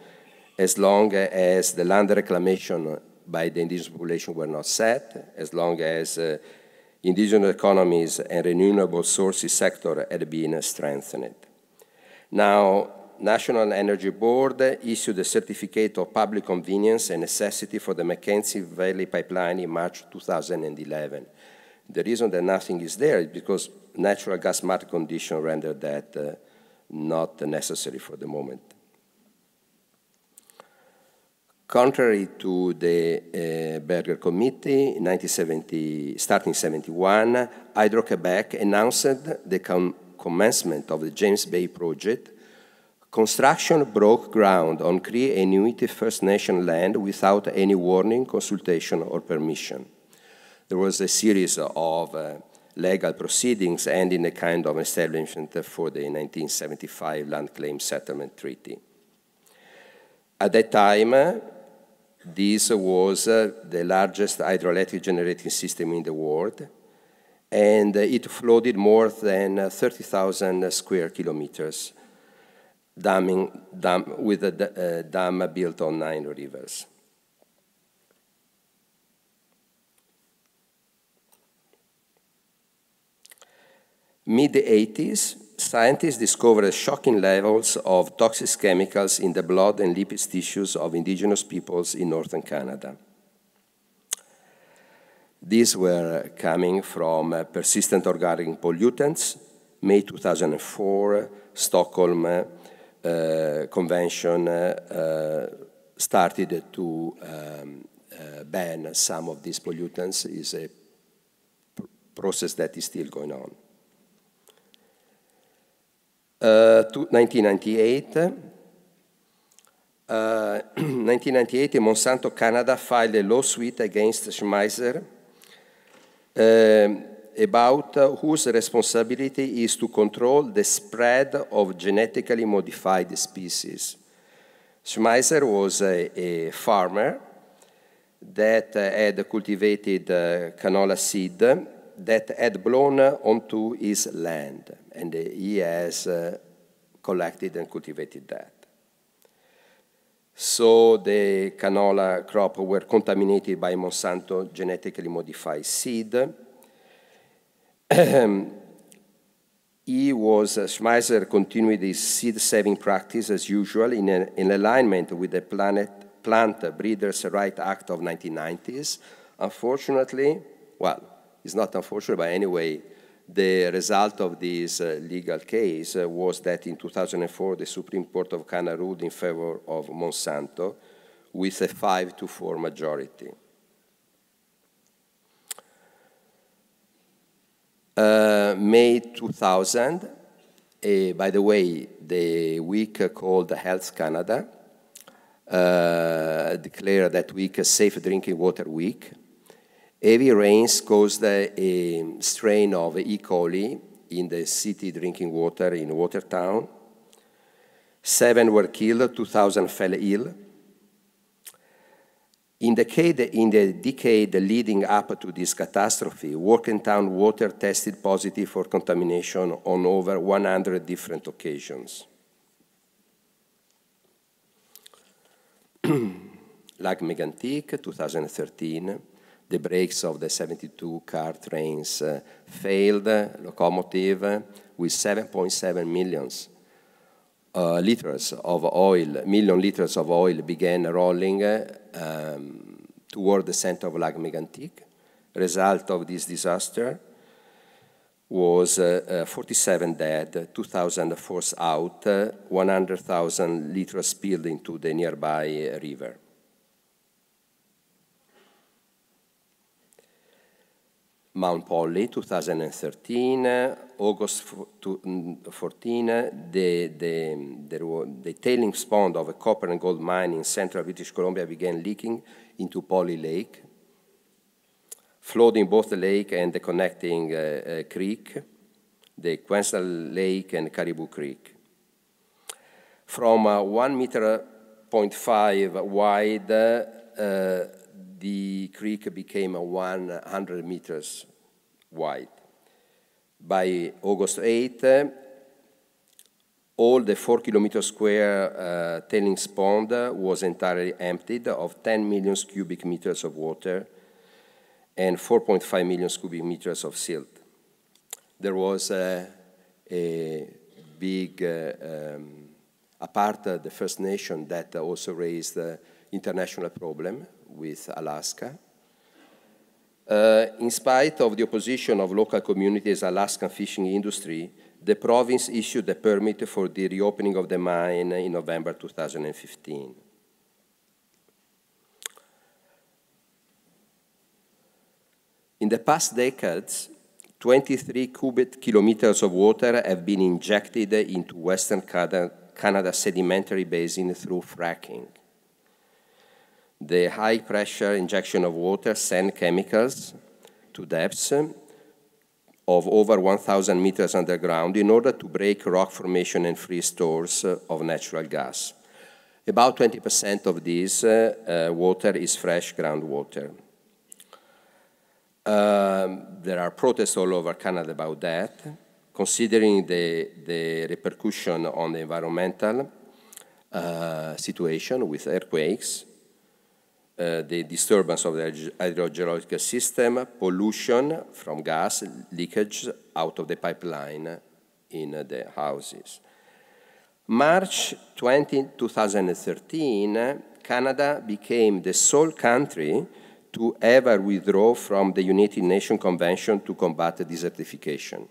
as long as the land reclamation by the indigenous population were not set, as long as uh, indigenous economies and renewable sources sector had been strengthened. Now, National Energy Board issued a certificate of public convenience and necessity for the Mackenzie Valley Pipeline in March 2011. The reason that nothing is there is because natural gas market conditions render that uh, not necessary for the moment. Contrary to the uh, Berger Committee, in 1970, starting 71, Hydro-Quebec announced the com commencement of the James Bay project. Construction broke ground on Cree and Inuit First Nation land without any warning, consultation, or permission. There was a series of uh, legal proceedings ending in a kind of establishment for the 1975 Land Claim Settlement Treaty. At that time, this was uh, the largest hydroelectric generating system in the world, and uh, it flooded more than uh, 30,000 square kilometers, damming, dam, with a dam built on nine rivers. Mid 80s, scientists discovered shocking levels of toxic chemicals in the blood and lipid tissues of indigenous peoples in northern Canada. These were coming from uh, persistent organic pollutants. May 2004, Stockholm uh, Convention uh, started to um, ban some of these pollutants. is a process that is still going on. 1998. Uh, 1998, uh, Monsanto Canada filed a lawsuit against Schmeisser uh, about whose responsibility is to control the spread of genetically modified species. Schmeiser was a, a farmer that had cultivated uh, canola seed that had blown onto his land and he has uh, collected and cultivated that. So the canola crop were contaminated by Monsanto genetically modified seed. He was, uh, Schmeiser continued his seed saving practice as usual in, a, in alignment with the planet, Plant Breeders' Right Act of 1990s. Unfortunately, well, it's not unfortunate, but anyway, the result of this uh, legal case uh, was that in 2004, the Supreme Court of Canada ruled in favor of Monsanto with a 5 to 4 majority. Uh, May 2000, by the way, the week called Health Canada uh, declared that week a Safe Drinking Water Week. Heavy rains caused a strain of E. coli in the city drinking water in Walkerton. Seven were killed, 2,000 fell ill. In the, decade, in the decade leading up to this catastrophe, Town water tested positive for contamination on over 100 different occasions. Lac Mégantic, 2013, the brakes of the 72 car trains uh, failed, locomotive, with 7.7 millions uh, liters of oil, million liters of oil began rolling um, toward the center of Lac Mégantic. Result of this disaster was uh, uh, 47 dead, 2,000 forced out, uh, 100,000 liters spilled into the nearby river. Mount Polley, 2013, August 14, mm, the, the, the, the tailings pond of a copper and gold mine in central British Columbia began leaking into Polley Lake, flooding both the lake and the connecting uh, uh, creek, the Queensland Lake and Caribou Creek. From uh, one meter point five wide, uh, the creek became 100 meters wide. By August 8, all the 4 kilometer square uh, tailings pond was entirely emptied of 10 million cubic meters of water and 4.5 million cubic meters of silt. There was uh, a big, uh, um, apart the First Nation that also raised the international problem with Alaska. Uh, in spite of the opposition of local communities, Alaskan fishing industry, the province issued a permit for the reopening of the mine in November 2015. In the past decades, 23 cubic kilometers of water have been injected into Western Canada, Canada sedimentary basin through fracking the high pressure injection of water send chemicals to depths of over 1,000 meters underground in order to break rock formation and free stores of natural gas. About 20% of this uh, uh, water is fresh groundwater. Um, there are protests all over Canada about that, considering the, the repercussion on the environmental uh, situation with earthquakes, uh, the disturbance of the hydrogeological system, pollution from gas leakage out of the pipeline in the houses. March 20, 2013, Canada became the sole country to ever withdraw from the United Nations Convention to combat desertification.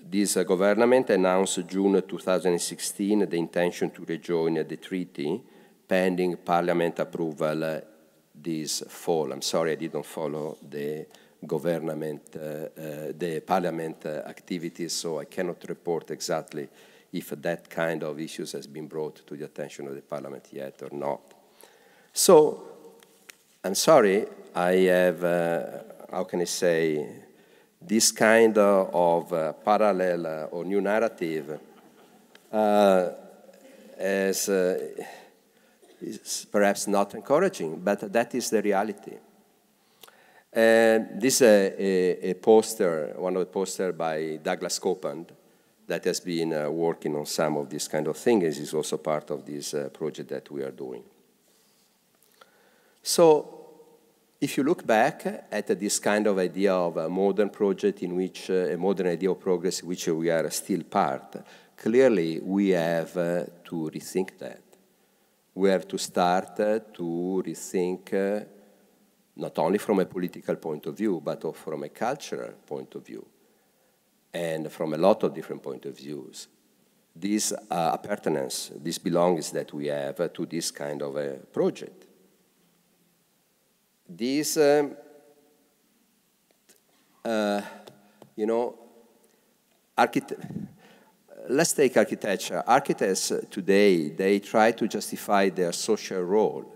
This uh, government announced June 2016 the intention to rejoin the treaty pending Parliament approval this fall. I'm sorry I didn't follow the government, uh, uh, the Parliament uh, activities, so I cannot report exactly if that kind of issues has been brought to the attention of the Parliament yet or not. So, I'm sorry, I have, uh, how can I say, this kind of uh, parallel uh, or new narrative as is perhaps not encouraging, but that is the reality. And this is a, a, a poster, one of the posters by Douglas Coupland that has been uh, working on some of these kind of things. is also part of this uh, project that we are doing. So if you look back at this kind of idea of a modern project in which, uh, a modern idea of progress in which we are still part, clearly we have uh, to rethink that we have to start to rethink not only from a political point of view, but from a cultural point of view, and from a lot of different point of views. This uh, appurtenance, this belongs that we have to this kind of a project. This, um, uh, you know, let's take architecture. Architects today, they try to justify their social role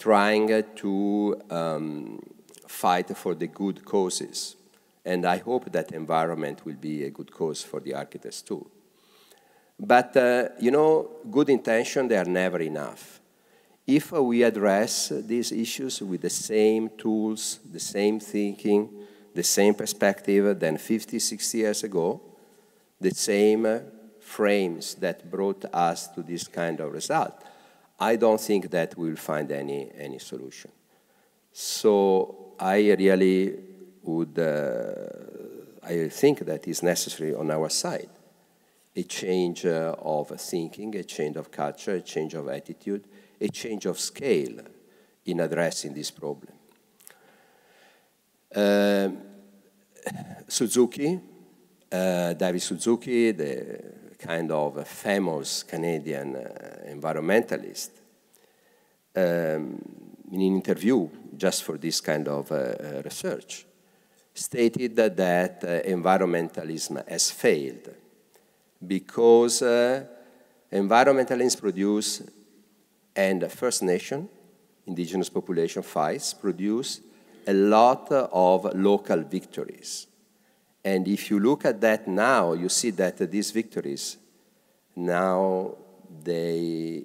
trying to um, fight for the good causes. And I hope that environment will be a good cause for the architects too. But, uh, you know, good intention, they are never enough. If we address these issues with the same tools, the same thinking, the same perspective than 50, 60 years ago, the same frames that brought us to this kind of result, I don't think that we'll find any, any solution. So I really would, uh, I think that is necessary on our side. A change uh, of thinking, a change of culture, a change of attitude, a change of scale in addressing this problem. Uh, Suzuki, uh, David Suzuki, the kind of famous Canadian uh, environmentalist, um, in an interview just for this kind of uh research, stated that, environmentalism has failed because environmentalists produce, and First Nation, indigenous population fights, produce a lot of local victories and if you look at that now, you see that these victories now they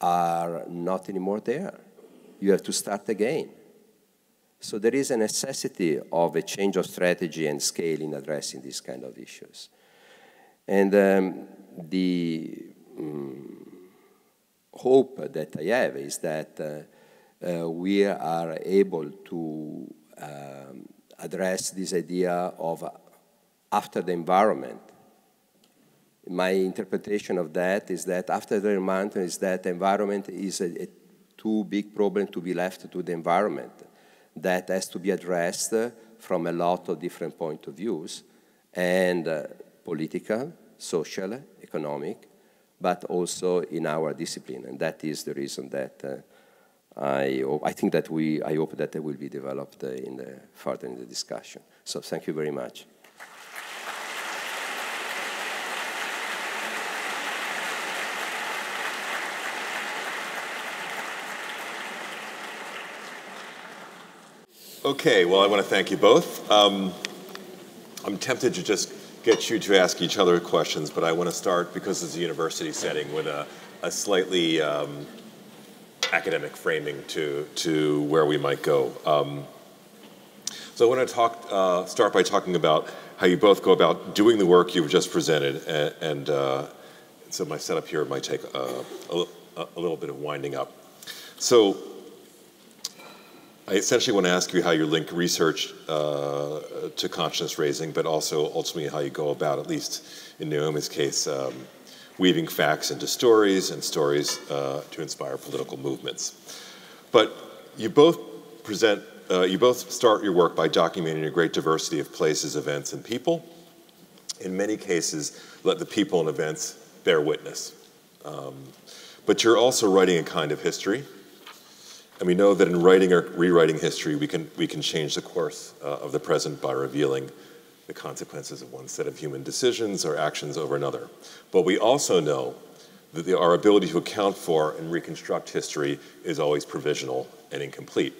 are not anymore there. You have to start again. So there is a necessity of a change of strategy and scale in addressing these kind of issues. And um, the um, hope that I have is that uh, uh, we are able to um, address this idea of after the environment. My interpretation of that is that after the environment is that environment is a, a too big problem to be left to the environment that has to be addressed from a lot of different point of views and uh, political, social, economic, but also in our discipline. And that is the reason that uh, I, I think that we, I hope that they will be developed uh, in the, further in the discussion. So thank you very much. Okay, well, I want to thank you both. Um, I'm tempted to just get you to ask each other questions, but I want to start, because it's a university setting, with a, a slightly um, academic framing to, to where we might go. Um, so I want to talk, uh, start by talking about how you both go about doing the work you've just presented, and, and uh, so my setup here might take a, a, a, little bit of winding up. So I essentially want to ask you how you link research uh, to consciousness raising, but also ultimately how you go about, at least in Naomi's case, um, weaving facts into stories and stories uh, to inspire political movements. But you both present, uh, you both start your work by documenting a great diversity of places, events, and people. In many cases, let the people and events bear witness. Um, but you're also writing a kind of history. And we know that in writing or rewriting history, we can, we can change the course uh, of the present by revealing the consequences of one set of human decisions or actions over another. But we also know that the, our ability to account for and reconstruct history is always provisional and incomplete.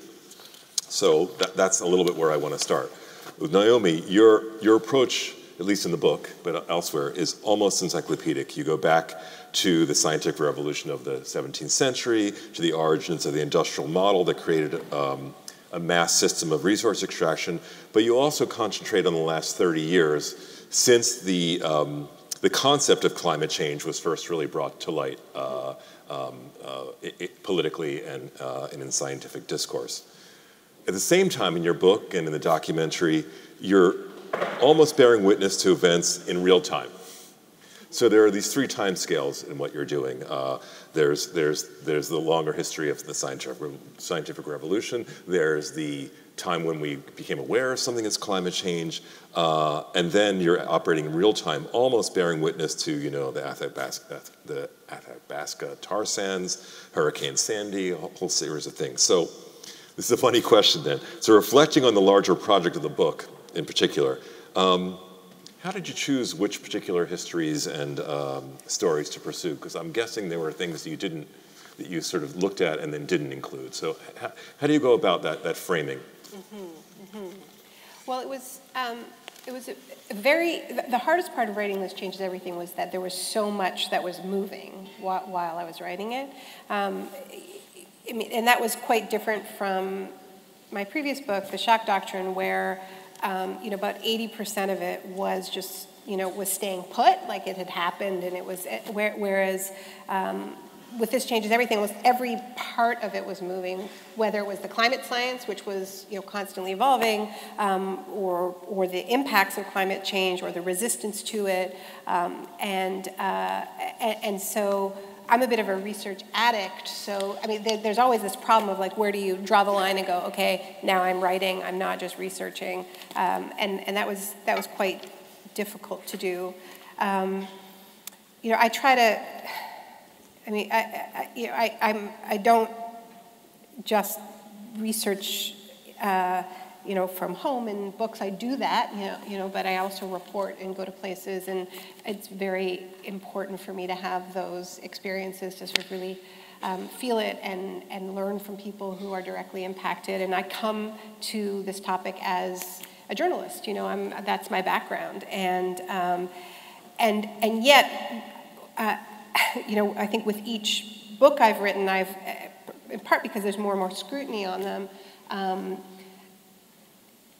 So that, that's a little bit where I want to start. With Naomi, your, your approach, at least in the book, but elsewhere, is almost encyclopedic. You go back to the scientific revolution of the 17th century, to the origins of the industrial model that created um, a mass system of resource extraction, but you also concentrate on the last 30 years since the, um, the concept of climate change was first really brought to light uh, um, uh, it, it, politically and, uh, and in scientific discourse. At the same time, in your book and in the documentary, you're almost bearing witness to events in real time. So there are these three time scales in what you're doing. Uh, there's, there's, there's the longer history of the scientific, scientific revolution. There's the time when we became aware of something as climate change, uh, and then you're operating in real time, almost bearing witness to you know the Athabasca, the Athabasca tar sands, Hurricane Sandy, a whole series of things. So this is a funny question then. So reflecting on the larger project of the book in particular. Um, how did you choose which particular histories and um, stories to pursue? Because I'm guessing there were things that you didn't, that you sort of looked at and then didn't include. So how, how do you go about that, that framing? Mm-hmm, mm-hmm. Well, it was, um, it was very, the hardest part of writing this changes everything was that there was so much that was moving while, while I was writing it. Um, I mean, and that was quite different from my previous book, The Shock Doctrine, where um, you know, about 80% of it was just, you know, was staying put, like it had happened, and it was, eh, whereas um, with this changes everything was every part of it was moving, whether it was the climate science, which was you know constantly evolving, um, or or the impacts of climate change, or the resistance to it, um, and, uh, and, and so I'm a bit of a research addict, so I mean, there, there's always this problem of like, where do you draw the line and go, okay, now I'm writing, I'm not just researching, um, and and that was that was quite difficult to do. Um, you know, I try to. I mean, I, I you know, I I'm I don't just research. Uh, you know, from home and books, I do that, you know, you know, but I also report and go to places, and it's very important for me to have those experiences to sort of really um, feel it and, and learn from people who are directly impacted. And I come to this topic as a journalist, you know, I'm, that's my background. And, um, and, and yet, uh, you know, I think with each book I've written, I've, in part because there's more and more scrutiny on them, um,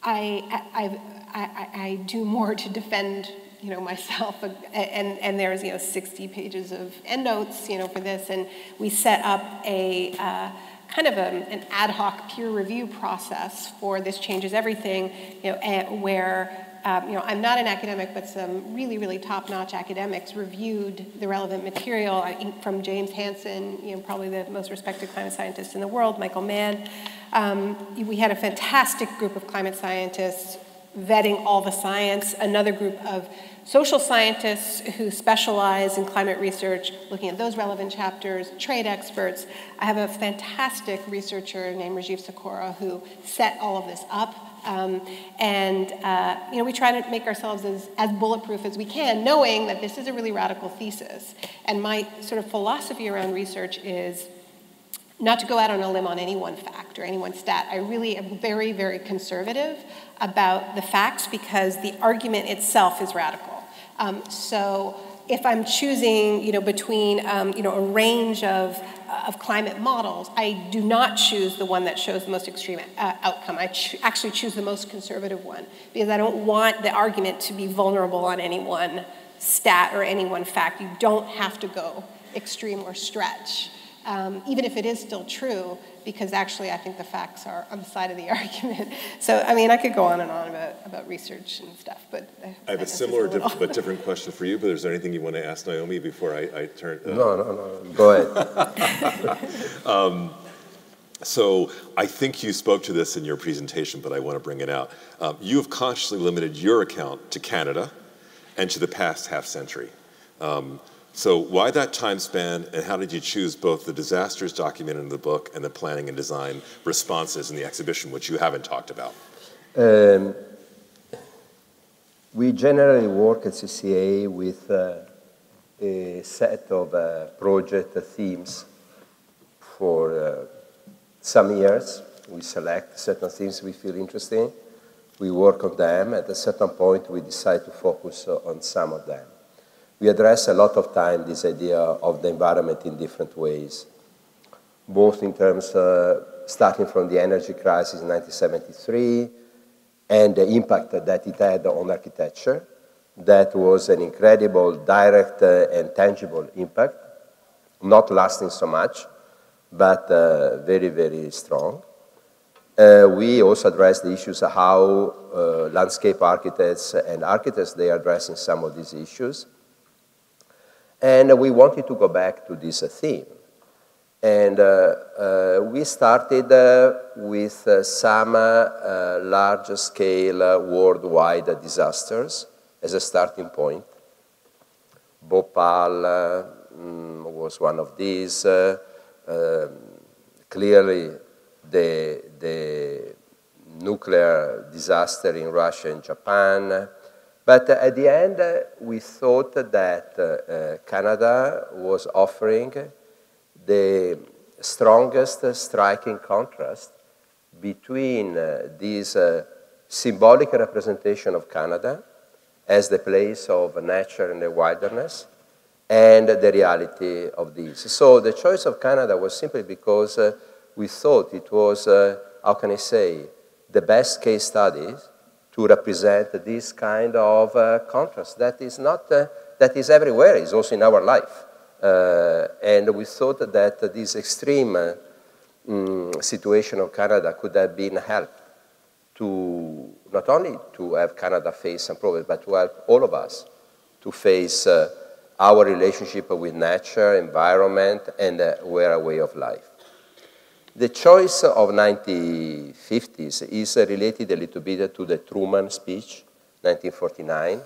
I, I, I, I, do more to defend you know myself and and there's you know 60 pages of endnotes you know for this and we set up a uh, kind of a, an ad hoc peer review process for this changes everything you know where um, you know, I'm not an academic, but some really, really top-notch academics reviewed the relevant material from James Hansen, you know, probably the most respected climate scientist in the world, Michael Mann. Um, we had a fantastic group of climate scientists vetting all the science, another group of social scientists who specialize in climate research, looking at those relevant chapters, trade experts. I have a fantastic researcher named Rajiv Sicora who set all of this up um, and uh, you know, we try to make ourselves as, as bulletproof as we can, knowing that this is a really radical thesis. And my sort of philosophy around research is not to go out on a limb on any one fact or any one stat. I really am very, very conservative about the facts because the argument itself is radical. Um, so if I'm choosing, you know, between, um, you know, a range of, of climate models, I do not choose the one that shows the most extreme uh, outcome. I actually choose the most conservative one because I don't want the argument to be vulnerable on any one stat or any one fact. You don't have to go extreme or stretch um, even if it is still true, because actually I think the facts are on the side of the argument. So, I mean, I could go on and on about, about research and stuff, but I have a similar a diff- but different question for you. But is there anything you want to ask Naomi before I, I turn? Uh... No, no, no. Go ahead. um, so I think you spoke to this in your presentation, but I want to bring it out. Um, you have consciously limited your account to Canada and to the past half century. Um, so why that time span, and how did you choose both the disasters documented in the book and the planning and design responses in the exhibition, which you haven't talked about? Um, we generally work at CCA with uh, a set of uh, project themes for uh, some years. We select certain themes we feel interesting. We work on them. At a certain point, we decide to focus on some of them we address a lot of time this idea of the environment in different ways, both in terms uh, starting from the energy crisis in 1973 and the impact that it had on architecture. That was an incredible direct uh, and tangible impact, not lasting so much, but uh, very, very strong. Uh, we also address the issues of how uh, landscape architects and architects, they are addressing some of these issues And we wanted to go back to this theme. And uh, uh, we started uh, with uh, some uh, large scale uh, worldwide disasters as a starting point. Bhopal mm, was one of these. Um, clearly, the, the nuclear disaster in Russia and Japan. But at the end, we thought that Canada was offering the strongest striking contrast between uh, this uh, symbolic representation of Canada as the place of nature and the wilderness and the reality of this. So the choice of Canada was simply because uh, we thought it was, uh, how can I say, the best case studies to represent this kind of uh, contrast that is not, uh, that is everywhere, is also in our life. Uh, and we thought that this extreme um, situation of Canada could have been helped to not only to have Canada face some problems, but to help all of us to face uh, our relationship with nature, environment, and uh, our way of life. The choice of 1950s is related a little bit to the Truman speech, 1949,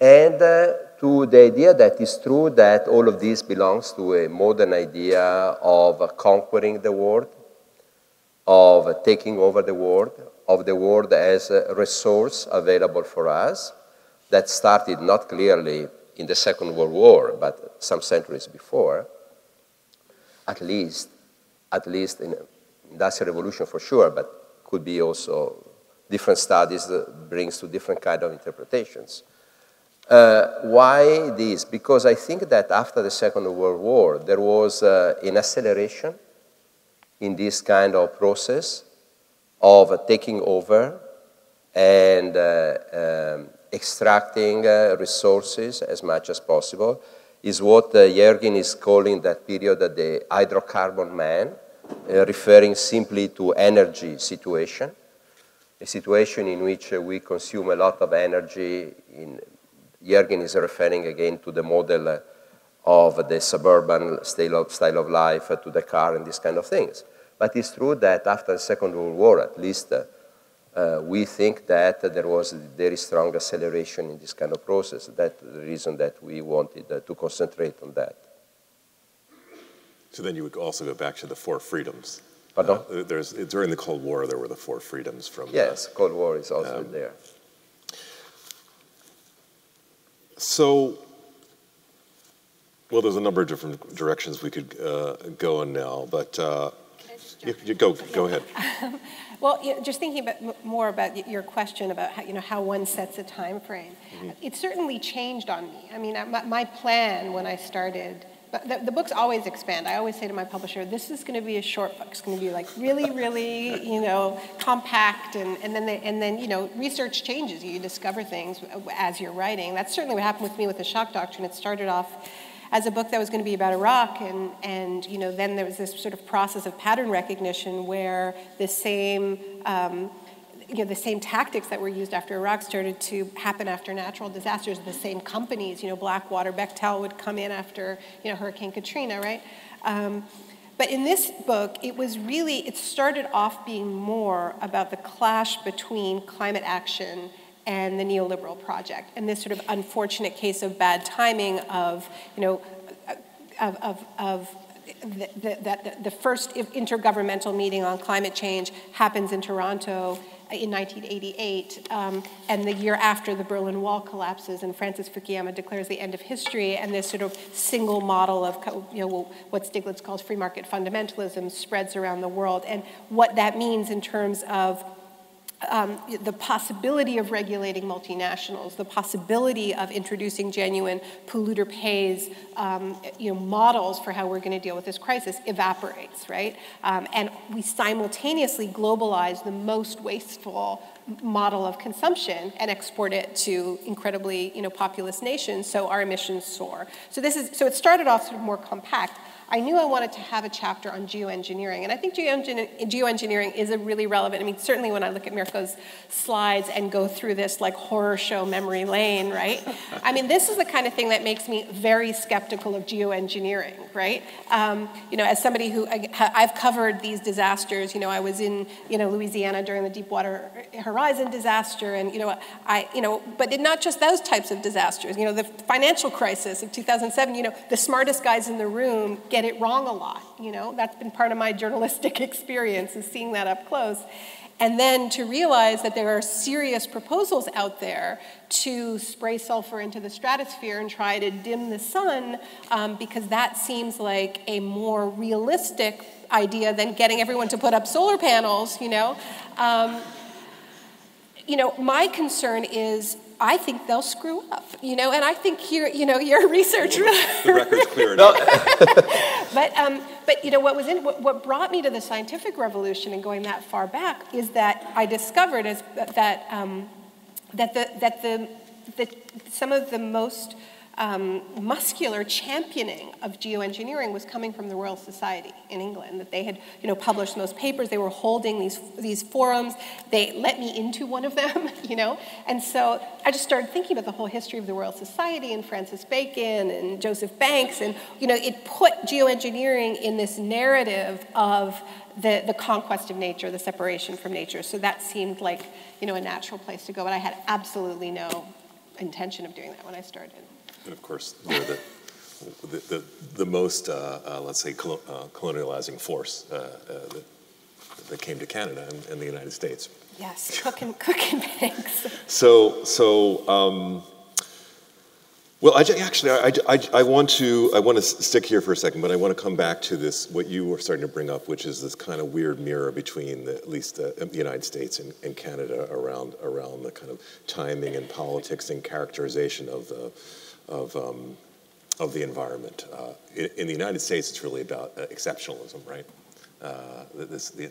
and uh, to the idea that it's true that all of this belongs to a modern idea of conquering the world, of taking over the world, of the world as a resource available for us, that started not clearly in the Second World War, but some centuries before, at least, at least in industrial revolution for sure, but could be also different studies that brings to different kind of interpretations. Uh, why this? Because I think that after the Second World War, there was uh, an acceleration in this kind of process of taking over and uh, um, extracting uh, resources as much as possible, is what uh, Yergin is calling that period uh, the hydrocarbon man, uh, referring simply to energy situation, a situation in which uh, we consume a lot of energy in is referring again to the model of the suburban style of, style of life, to the car and these kind of things. But it's true that after the Second World War, at least, uh, we think that there was a very strong acceleration in this kind of process. That's the reason that we wanted uh, to concentrate on that. So then you would also go back to the four freedoms. Pardon? Uh, there's, during the Cold War, there were the four freedoms from. Yes, Cold War is also um, there. So, well, there's a number of different directions we could uh, go in now, but uh, you, you go go ahead. well, you know, just thinking about more about your question about how, you know how one sets a time frame, mm-hmm. it certainly changed on me. I mean, my, my plan when I started but the, the, books always expand. I always say to my publisher, this is going to be a short book. It's going to be like really, really, you know, compact, and, and then they, and then you know, research changes. You discover things as you're writing. That's certainly what happened with me with the shock doctrine. It started off as a book that was going to be about Iraq, and and you know, then there was this sort of process of pattern recognition where the same. Um, you know, the same tactics that were used after Iraq started to happen after natural disasters. The same companies, you know, Blackwater, Bechtel would come in after, you know, Hurricane Katrina, right? Um, but in this book, it was really, it started off being more about the clash between climate action and the neoliberal project, and this sort of unfortunate case of bad timing of, you know, of, of, of the, the, the, first intergovernmental meeting on climate change happens in Toronto in 1988, um, and the year after the Berlin Wall collapses, and Francis Fukuyama declares the end of history, and this sort of single model of you know, what Stiglitz calls free market fundamentalism spreads around the world, and what that means in terms of um, the possibility of regulating multinationals, the possibility of introducing genuine polluter pays um, you know, models for how we're going to deal with this crisis evaporates, right? Um, and we simultaneously globalize the most wasteful model of consumption and export it to incredibly, you know, populous nations, so our emissions soar. So this is, so it started off sort of more compact. I knew I wanted to have a chapter on geoengineering, and I think geoengineering is a really relevant. I mean, certainly when I look at Mirko's slides and go through this like horror show memory lane, right? I mean, this is the kind of thing that makes me very skeptical of geoengineering, right? Um, you know, as somebody who I've covered these disasters. You know, I was in you know Louisiana during the Deepwater Horizon disaster, and you know, I you know, but not just those types of disasters. You know, the financial crisis of 2007. You know, the smartest guys in the room get get it wrong a lot. You know, that's been part of my journalistic experience is seeing that up close. And then to realize that there are serious proposals out there to spray sulfur into the stratosphere and try to dim the sun, um, because that seems like a more realistic idea than getting everyone to put up solar panels, you know. Um, you know, my concern is I think they'll screw up, you know, and I think you you know, your research. the record's clear enough. but, um, but, you know, what was in, what, what, brought me to the scientific revolution and going that far back is that I discovered is that, um, that, the, that the, the, some of the most um, muscular championing of geoengineering was coming from the Royal Society in England, that they had you know, published those papers, they were holding these, these forums, they let me into one of them, you know, and so I just started thinking about the whole history of the Royal Society and Francis Bacon and Joseph Banks, and you know, it put geoengineering in this narrative of the, the conquest of nature, the separation from nature, so that seemed like you know, a natural place to go, but I had absolutely no intention of doing that when I started. And of course, they're the, the, the, the most, uh, uh, let's say, col- uh, colonializing force uh, uh, that, that, came to Canada and, and, the United States. Yes, Cook and, Cook and Banks. So, so um, well, I, actually, I, I, I, want to I want to stick here for a second, but I want to come back to this what you were starting to bring up, which is this kind of weird mirror between the, at least the, the United States and, and, Canada around around the kind of timing and politics and characterization of the of, um, of the environment. Uh, in, in, the United States, it's really about uh, exceptionalism, right? Uh, this, the,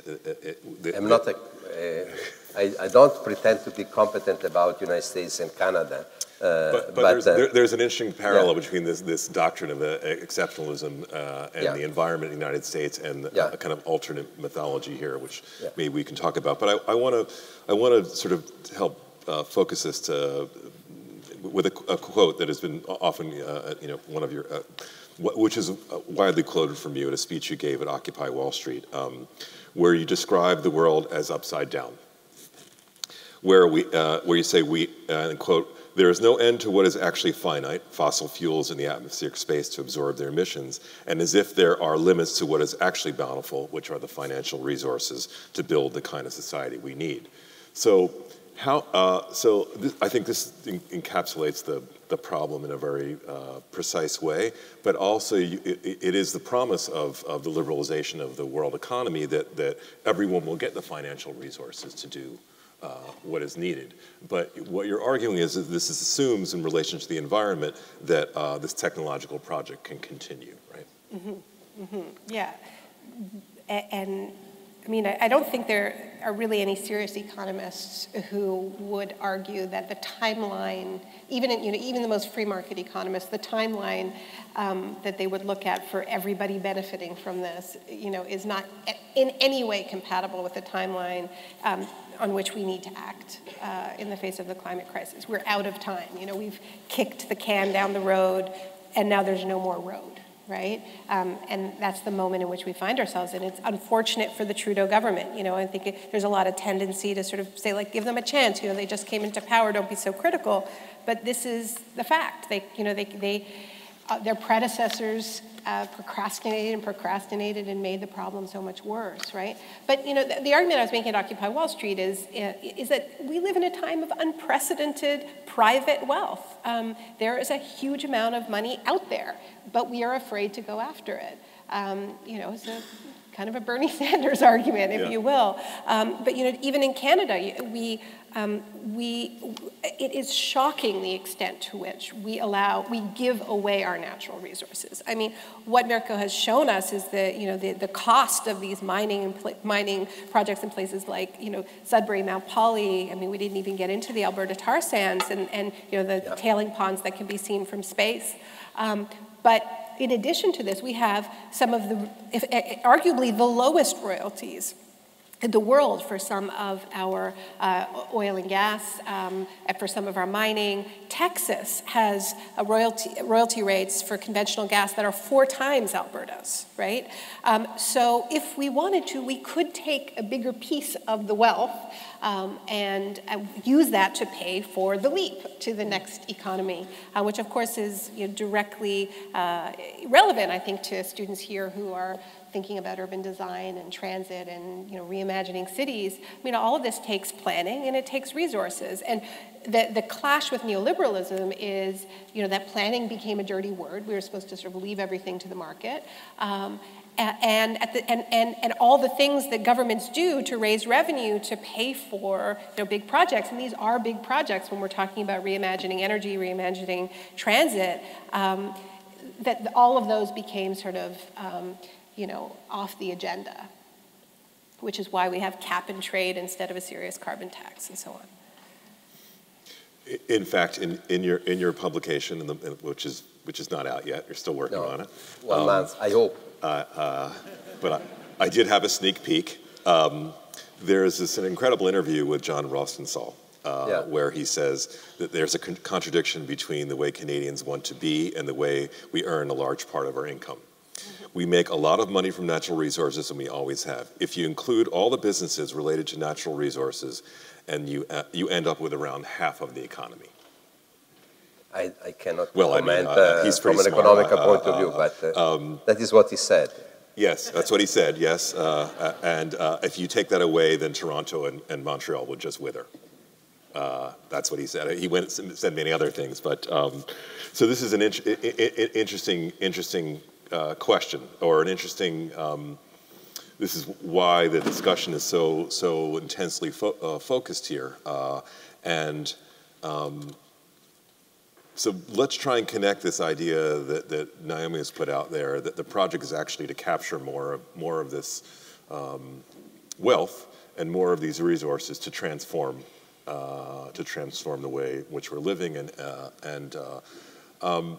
the, I'm not a, uh, I, I, don't pretend to be competent about United States and Canada. Uh, but, but, but there's, uh, there, there's, an interesting parallel yeah. between this, this doctrine of exceptionalism and yeah. the environment in the United States and yeah. a kind of alternate mythology here, which maybe we can talk about. But I want to I want to sort of help focus this to with a, a, quote that has been often, uh, you know, one of your, uh, which is widely quoted from you at a speech you gave at Occupy Wall Street, um, where you describe the world as upside down. Where we, uh, where you say we, uh, and quote, there is no end to what is actually finite, fossil fuels in the atmospheric space to absorb their emissions, and as if there are limits to what is actually bountiful, which are the financial resources to build the kind of society we need. So how, uh, so this, I think this encapsulates the, the problem in a very uh, precise way, but also you, it, it is the promise of, of the liberalization of the world economy that, that everyone will get the financial resources to do uh, what is needed. But what you're arguing is that this assumes in relation to the environment that uh, this technological project can continue, right? Mm-hmm. Mm-hmm. Yeah. And I mean, I don't think there are really any serious economists who would argue that the timeline, even in, you know, even the most free market economists, the timeline um, that they would look at for everybody benefiting from this, you know, is not in any way compatible with the timeline um, on which we need to act uh, in the face of the climate crisis. We're out of time. You know, we've kicked the can down the road, and now there's no more road right? Um, and that's the moment in which we find ourselves in. It's unfortunate for the Trudeau government. You know, I think it, there's a lot of tendency to sort of say, like, give them a chance. You know, they just came into power. Don't be so critical. But this is the fact. They, you know, they, they uh, their predecessors uh, procrastinated and procrastinated and made the problem so much worse, right? But you know, the, the, argument I was making at Occupy Wall Street is uh, is that we live in a time of unprecedented private wealth. Um, there is a huge amount of money out there, but we are afraid to go after it. um, you know, a kind of a Bernie Sanders argument, if Yeah. you will. Um, but you know, even in Canada, we um, we it is shocking the extent to which we allow we give away our natural resources. I mean, what Mirko has shown us is the you know the, the cost of these mining and mining projects in places like you know Sudbury, Mount Polley. I mean, we didn't even get into the Alberta tar sands and and you know the Yeah. tailing ponds that can be seen from space. Um, but in addition to this, we have some of the, if, eh, arguably the lowest royalties the world for some of our uh, oil and gas, um, and for some of our mining. Texas has royalty, royalty rates for conventional gas that are four times Alberta's, right? Um, so if we wanted to, we could take a bigger piece of the wealth um, and uh, use that to pay for the leap to the next economy, uh, which of course is you know, directly uh, relevant, I think, to students here who are thinking about urban design and transit and you know reimagining cities. I mean, all of this takes planning and it takes resources. And the, the clash with neoliberalism is you know that planning became a dirty word. We were supposed to sort of leave everything to the market. Um, and, at the, and, and, and all the things that governments do to raise revenue to pay for you know, big projects, and these are big projects when we're talking about reimagining energy, reimagining transit, um, that all of those became sort of um, you know, off the agenda, which is why we have cap and trade instead of a serious carbon tax and so on. In fact, in, in your, in your publication, in the, in- which is, which is not out yet, you're still working No. on it. One um, month, I hope. But I, I did have a sneak peek. Um, there's this an incredible interview with John Rostenthal, uh, Yeah. where he says that there's a con- contradiction between the way Canadians want to be and the way we earn a large part of our income. We make a lot of money from natural resources, and we always have. If you include all the businesses related to natural resources, and you, uh, you end up with around half of the economy. I, I cannot Well, I mean, uh, uh, he's from an economic uh, point uh, of view, but uh, um, that is what he said. Yes, that's what he said, yes. Uh, uh, and uh, if you take that away, then Toronto and, and Montreal would just wither. Uh, that's what he said. He went said many other things, but um, so this is an int- i- i- i- interesting, interesting uh, question, or an interesting. Um, this is why the discussion is so so intensely fo- uh, focused here, uh, and um, so let's try and connect this idea that, that Naomi has put out there that the project is actually to capture more more of this um, wealth and more of these resources to transform uh, to transform the way in which we're living and uh, and uh, um,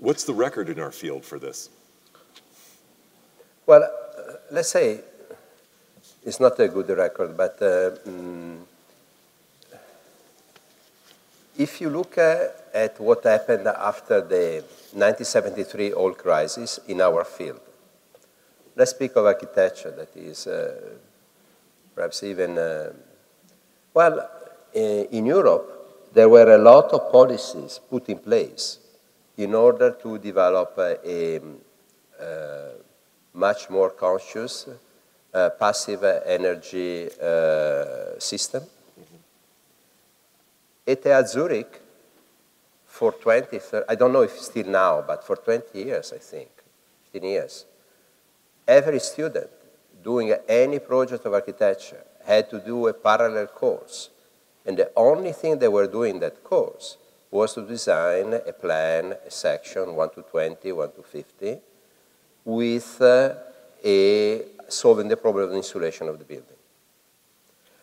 what's the record in our field for this? Well, uh, let's say it's not a good record, but uh, mm, if you look uh, at what happened after the 1973 oil crisis in our field, let's speak of architecture that is uh, perhaps even, uh, well, uh, in Europe, there were a lot of policies put in place in order to develop uh, a, uh, much more conscious uh, passive energy uh, system. ETH Zurich, for 20, 30, I don't know if still now, but for 20 years, I think, 15 years, every student doing any project of architecture had to do a parallel course. And the only thing they were doing in that course was to design a plan, a section, 1 to 20, 1 to 50, with uh, a solving the problem of the insulation of the building.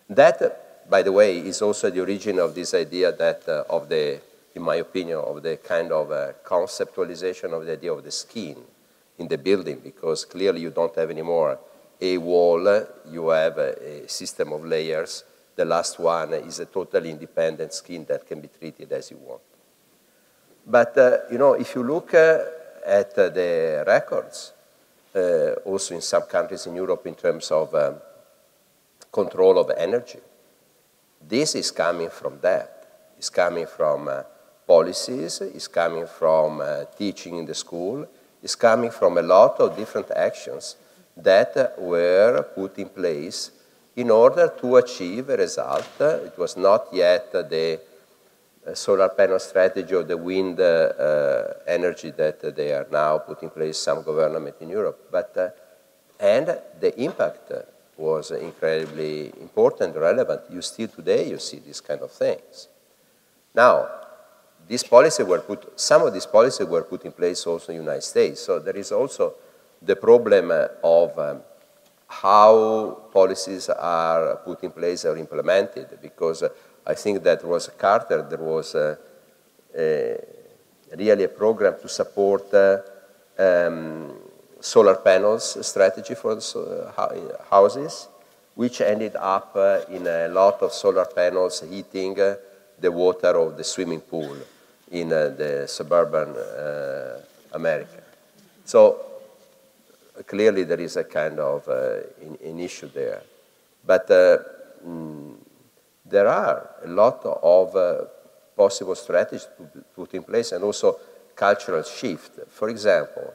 That, uh, by the way, is also the origin of this idea that uh, of the, in my opinion, of the kind of uh, conceptualization of the idea of the skin in the building, because clearly you don't have anymore a wall, you have a, a system of layers. The last one is a totally independent skin that can be treated as you want. But, uh, you know, if you look uh, at uh, the records, uh, also in some countries in Europe in terms of um, control of energy. This is coming from that. It's coming from uh, policies, it's coming from teaching in the school, it's coming from a lot of different actions that were put in place in order to achieve a result. Uh, it was not yet uh, the solar panel strategy or the wind uh, energy that they are now putting in place, some government in Europe. But, and the impact was incredibly important, relevant. You still today, you see these kind of things. Now, these policies were put, some of these policies were put in place also in the United States. So there is also the problem of um, how policies are put in place or implemented, because I think that was Carter, there was a, really a program to support uh, um, solar panels strategy for the uh, houses, which ended up uh, in a lot of solar panels heating uh, the water of the swimming pool in uh, the suburban uh, America. So clearly there is a kind of uh, an issue there. But mm, there are a lot of possible strategies to put in place and also cultural shift. For example,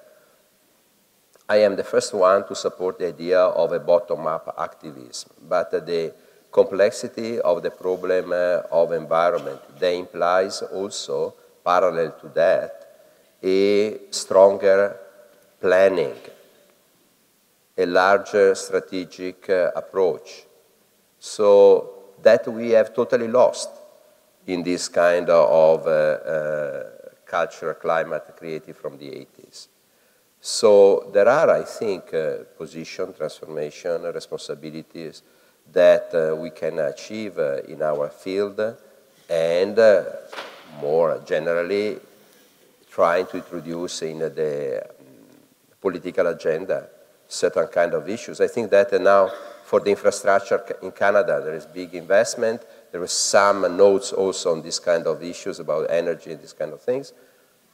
I am the first one to support the idea of a bottom-up activism, but the complexity of the problem uh, of environment, that implies also, parallel to that, a stronger planning, a larger strategic uh, approach. So that we have totally lost in this kind of uh, uh, cultural climate created from the 80s. So there are, I think, uh, position, transformation, responsibilities that uh, we can achieve uh, in our field and more generally trying to introduce in the um, political agenda certain kind of issues. I think that uh, now for the infrastructure in Canada there is big investment. There is some notes also on this kind of issues about energy and these kind of things.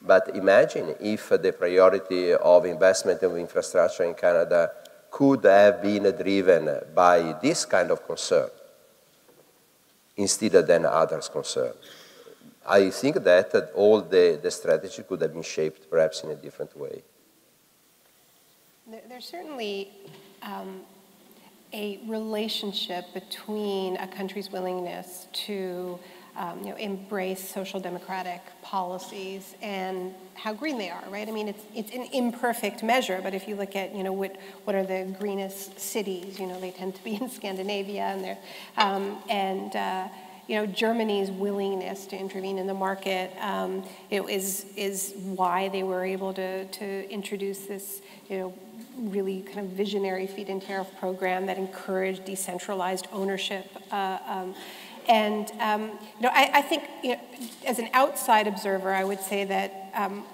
But imagine if the priority of investment in infrastructure in Canada could have been driven by this kind of concern instead of than others' concern. I think that all the, the strategy could have been shaped perhaps in a different way. There's certainly um, a relationship between a country's willingness to um, you know, embrace social democratic policies and how green they are, right? I mean, it's, it's an imperfect measure, but if you look at, you know, what, what are the greenest cities, you know, they tend to be in Scandinavia and they're, um, and, uh, you know, Germany's willingness to intervene in the market um, you know, is, is why they were able to, to introduce this, you know, really kind of visionary feed-in tariff program that encouraged decentralized ownership. Uh, um, and um, you know, I, I think you know, as an outside observer, I would say that um,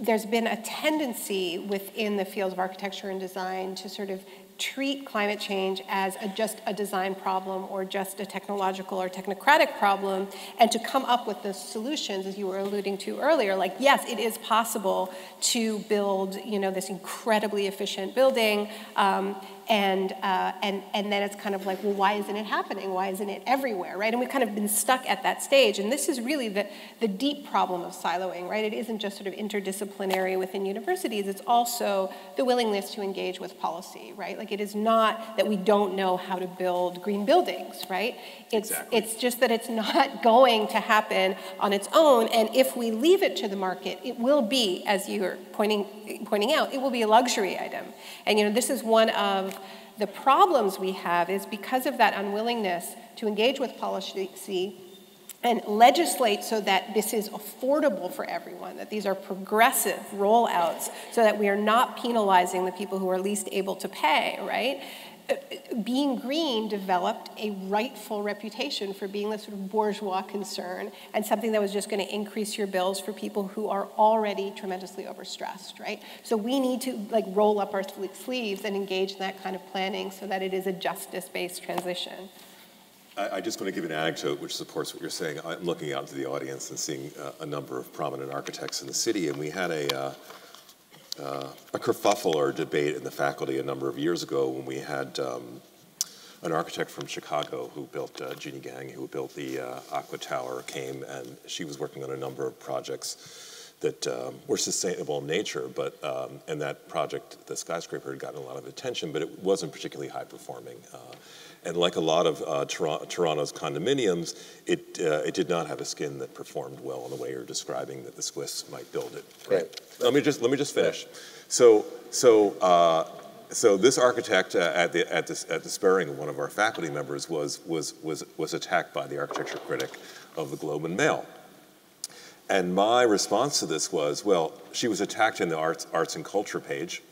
there's been a tendency within the field of architecture and design to sort of treat climate change as a, just a design problem or just a technological or technocratic problem and to come up with the solutions as you were alluding to earlier like yes it is possible to build you know this incredibly efficient building um, and, uh, and, and then it's kind of like, well, why isn't it happening? Why isn't it everywhere, right? And we've kind of been stuck at that stage. And this is really the, the deep problem of siloing, right? It isn't just sort of interdisciplinary within universities, it's also the willingness to engage with policy, right? Like it is not that we don't know how to build green buildings, right? It's, exactly. it's just that it's not going to happen on its own. And if we leave it to the market, it will be, as you're pointing, pointing out, it will be a luxury item. And you know, this is one of the problems we have is because of that unwillingness to engage with policy and legislate so that this is affordable for everyone, that these are progressive rollouts, so that we are not penalizing the people who are least able to pay, right? Being green developed a rightful reputation for being this sort of bourgeois concern and something that was just going to increase your bills for people who are already tremendously overstressed, right? So we need to like roll up our sleeves and engage in that kind of planning so that it is a justice-based transition. I, I just want to give an anecdote which supports what you're saying. I'm looking out into the audience and seeing uh, a number of prominent architects in the city, and we had a uh, uh, a kerfuffle or debate in the faculty a number of years ago when we had um, an architect from Chicago who built, uh, Jeanne Gang, who built the uh, Aqua Tower, came and she was working on a number of projects that um, were sustainable in nature, but um, and that project, the skyscraper, had gotten a lot of attention, but it wasn't particularly high performing. Uh, and like a lot of uh, Tor- Toronto's condominiums, it, uh, it did not have a skin that performed well in the way you're describing that the Swiss might build it. Right. Let me just let me just finish. So so uh, so this architect uh, at the at the at the Sperring, one of our faculty members, was was was was attacked by the architecture critic of the Globe and Mail. And my response to this was, well, she was attacked in the arts, arts and culture page,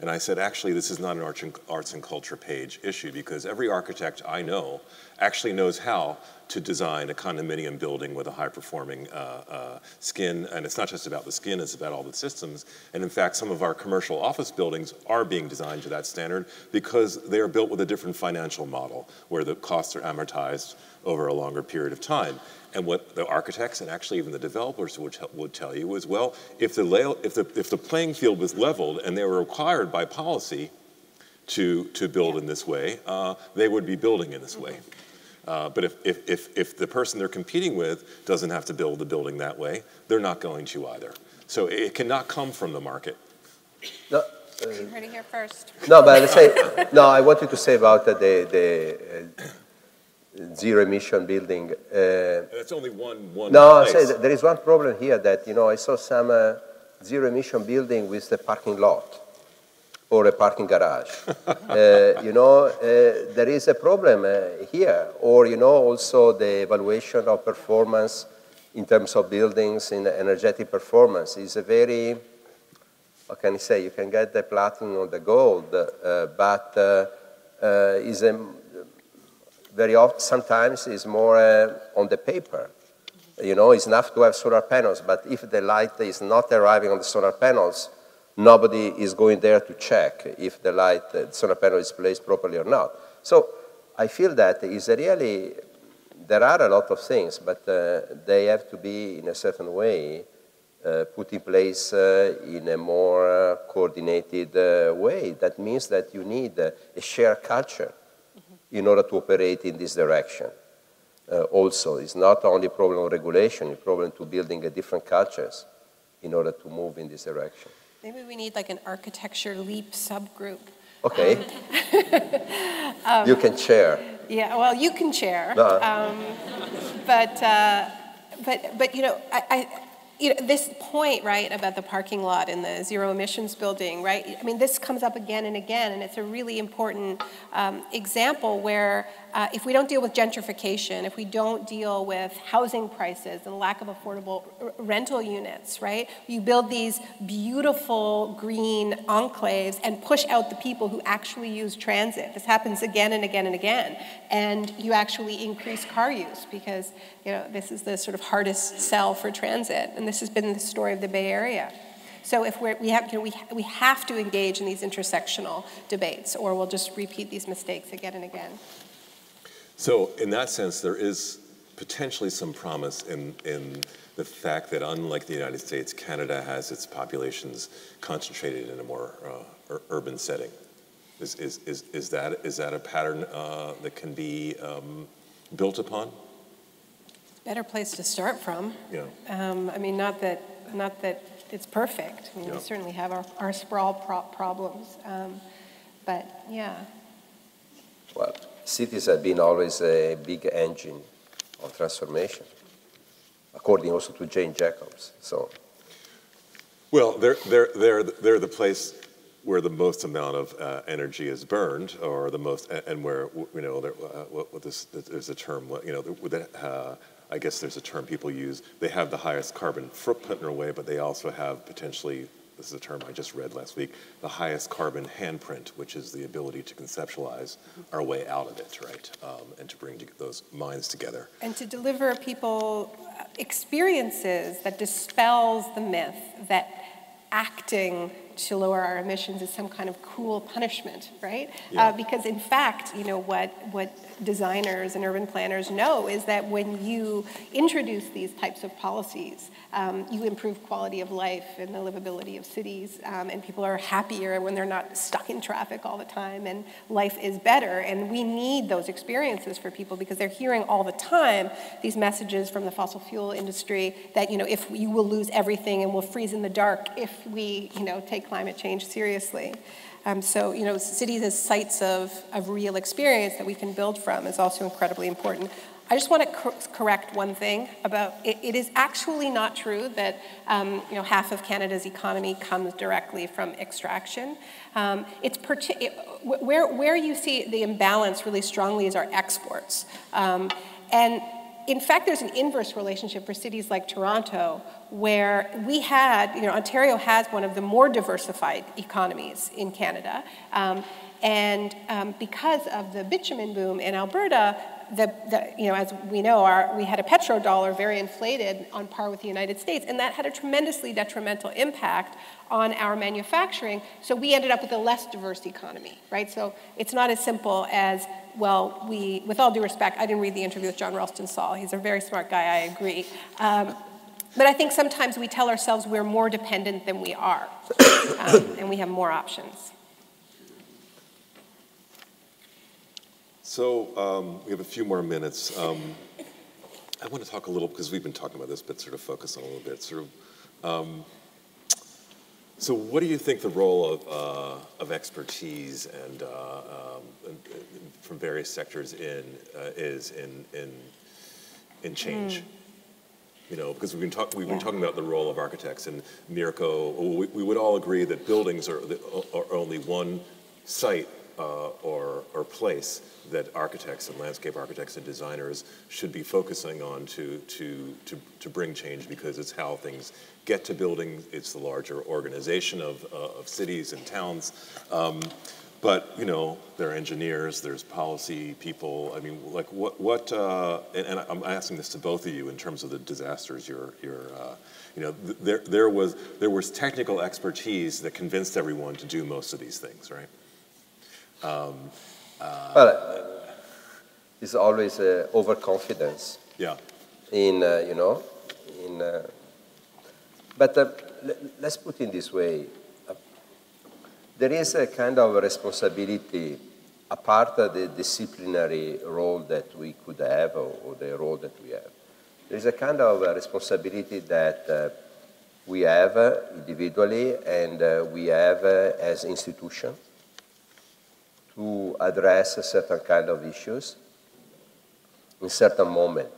and I said, actually, this is not an arts and, culture page issue because every architect I know actually knows how to design a condominium building with a high performing uh, uh, skin. And it's not just about the skin, it's about all the systems. And in fact, some of our commercial office buildings are being designed to that standard because they are built with a different financial model where the costs are amortized over a longer period of time. And what the architects and actually even the developers would, would tell you is, well, if the, if, the, if the playing field was leveled and they were required by policy to, to build in this way, uh, they would be building in this way. Uh, but if, if, if, if the person they're competing with doesn't have to build the building that way, they're not going to either. So it cannot come from the market. No, uh, you heard it here first. No, but let's say, no, I wanted to say about the, the uh, zero emission building. Uh, That's only one, one No, say there is one problem here that, you know, I saw some uh, zero emission building with the parking lot or a parking garage. uh, you know, uh, there is a problem uh, here. Or, you know, also the evaluation of performance in terms of buildings in energetic performance is a very, what can you say, you can get the platinum or the gold, uh, but is a very often, sometimes is more uh, on the paper. You know, it's enough to have solar panels, but if the light is not arriving on the solar panels, nobody is going there to check if the light, uh, the solar panel is placed properly or not. So I feel that is really, there are a lot of things, but uh, they have to be in a certain way uh, put in place uh, in a more uh, coordinated uh, way. That means that you need a shared culture in order to operate in this direction. Uh, also, it's not only a problem of regulation, it's a problem to building a different cultures in order to move in this direction. Maybe we need like an architecture leap subgroup. Okay. um, you can chair. Yeah, well, you can chair. No. Um, but, uh, but, but, you know, I, I you know, this point, right, about the parking lot and the zero emissions building, right? I mean, this comes up again and again, and it's a really important um, example where uh, if we don't deal with gentrification, if we don't deal with housing prices and lack of affordable rental units, right? You build these beautiful green enclaves and push out the people who actually use transit. This happens again and again and again. And you actually increase car use because, you know, this is the sort of hardest sell for transit. And this has been the story of the Bay Area. So if we're, we, have, you know, we, we have to engage in these intersectional debates or we'll just repeat these mistakes again and again. So, in that sense, there is potentially some promise in, in the fact that, unlike the United States, Canada has its populations concentrated in a more uh, ur- urban setting. Is, is, is, is, that, is that a pattern uh, that can be um, built upon? Better place to start from. Yeah. Um, I mean, not that, not that it's perfect. I mean, yeah. we certainly have our, our sprawl pro- problems. Um, but yeah. Well, cities have been always a big engine of transformation, according also to Jane Jacobs. So, well, they're, they're, they're, they're the place where the most amount of uh, energy is burned, or the most, and where you know, there, uh, what, what this, there's a term, you know, uh, I guess there's a term people use. They have the highest carbon footprint in a way, but they also have potentially this is a term I just read last week, the highest carbon handprint, which is the ability to conceptualize our way out of it, right? Um, and to bring those minds together. And to deliver people experiences that dispels the myth that acting to lower our emissions is some kind of cruel punishment, right? Yeah. Uh, because in fact, you know, what, what designers and urban planners know is that when you introduce these types of policies, um, you improve quality of life and the livability of cities, um, and people are happier when they're not stuck in traffic all the time, and life is better. And we need those experiences for people because they're hearing all the time these messages from the fossil fuel industry that you know if you will lose everything and we'll freeze in the dark if we you know take climate change seriously. Um, so, you know, cities as sites of, of real experience that we can build from is also incredibly important. I just want to cor- correct one thing about it, it is actually not true that um, you know half of Canada's economy comes directly from extraction. Um, it's it, where where you see the imbalance really strongly is our exports, um, and in fact, there's an inverse relationship for cities like Toronto, where we had, you know, Ontario has one of the more diversified economies in Canada. Um, and um, because of the bitumen boom in Alberta, the, the, you know, as we know, our, we had a petrodollar very inflated on par with the United States, and that had a tremendously detrimental impact on our manufacturing. So we ended up with a less diverse economy, right? So it's not as simple as, well, we, with all due respect, I didn't read the interview with John Ralston Saul. He's a very smart guy, I agree. Um, but I think sometimes we tell ourselves we're more dependent than we are, um, and we have more options. So um, we have a few more minutes. Um, I want to talk a little because we've been talking about this, but sort of focus on a little bit. Sort of. Um, so, what do you think the role of, uh, of expertise and, uh, um, and, from various sectors in uh, is in in in change? Mm. You know, because we've been, talk, we've yeah. been talking about the role of architects, and Mirko, we, we would all agree that buildings are, are only one site uh, or, or place that architects and landscape architects and designers should be focusing on to, to, to, to bring change because it's how things get to buildings, it's the larger organization of, uh, of cities and towns. Um, but you know, there are engineers, there's policy people. I mean, like what what? Uh, and, and, I'm asking this to both of you in terms of the disasters. You're you're uh, you know, th- there there was there was technical expertise that convinced everyone to do most of these things, right? Um, uh, well, it's always uh, overconfidence. Yeah. In uh, you know, in. Uh, but uh, let's put it in this way: uh, there is a kind of responsibility, apart of the disciplinary role that we could have, or, or the role that we have. There is a kind of responsibility that we have individually and we have as institution to address a certain kind of issues in certain moment.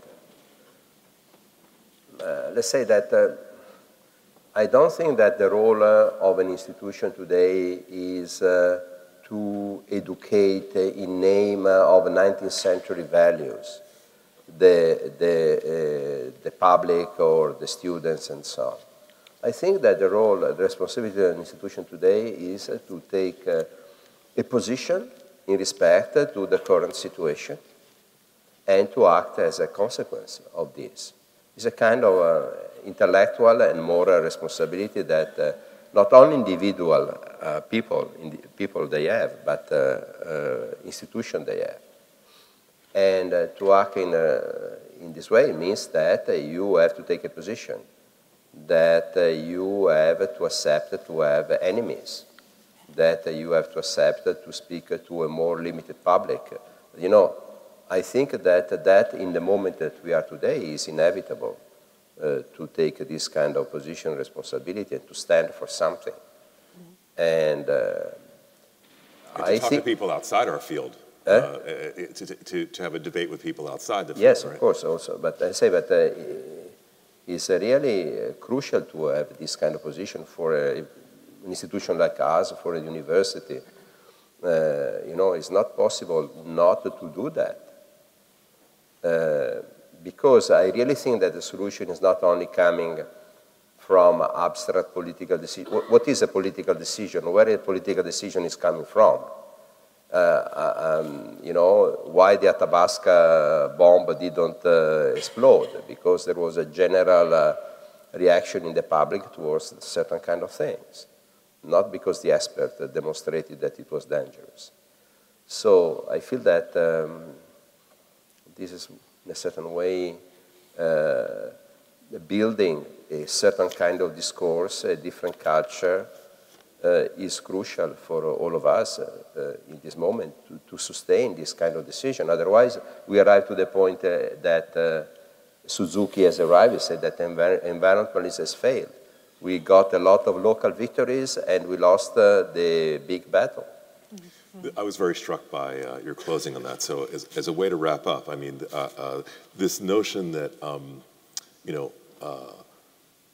Uh, let's say that uh, I don't think that the role uh, of an institution today is uh, to educate in name of 19th century values the, the, uh, the public or the students and so on. I think that the role, the responsibility of an institution today is to take a position in respect to the current situation and to act as a consequence of this. It's a kind of uh, intellectual and moral responsibility that uh, not only individual uh, people, people they have, but uh, uh, institution they have. And uh, to act in, in this way means that you have to take a position, that you have to accept to have enemies, that you have to accept to speak to a more limited public. You know, I think that that in the moment that we are today is inevitable uh, to take this kind of position responsibility and to stand for something. Mm-hmm. And, uh, and to I talk think, to people outside our field. Eh? Uh, to, to, to have a debate with people outside the field. Yes, right? of course, also. But I say that uh, it's really uh, crucial to have this kind of position for a an institution like us, for a university, uh, you know, it's not possible not to do that. Uh, because I really think that the solution is not only coming from abstract political decision. What is a political decision? Where a political decision is coming from? Uh, uh, um, you know, why the Athabasca bomb didn't uh, explode? Because there was a general uh, reaction in the public towards certain kind of things not because the expert demonstrated that it was dangerous. So I feel that um, this is, in a certain way, uh, building a certain kind of discourse, a different culture, uh, is crucial for all of us uh, uh, in this moment to, to, sustain this kind of decision. Otherwise, we arrive to the point uh, that uh, Suzuki has arrived and said that envir environmentalism has failed. We got a lot of local victories and we lost uh, the big battle. I was very struck by uh, your closing on that. So, as, as, a way to wrap up, I mean, uh, uh, this notion that, um, you know, uh,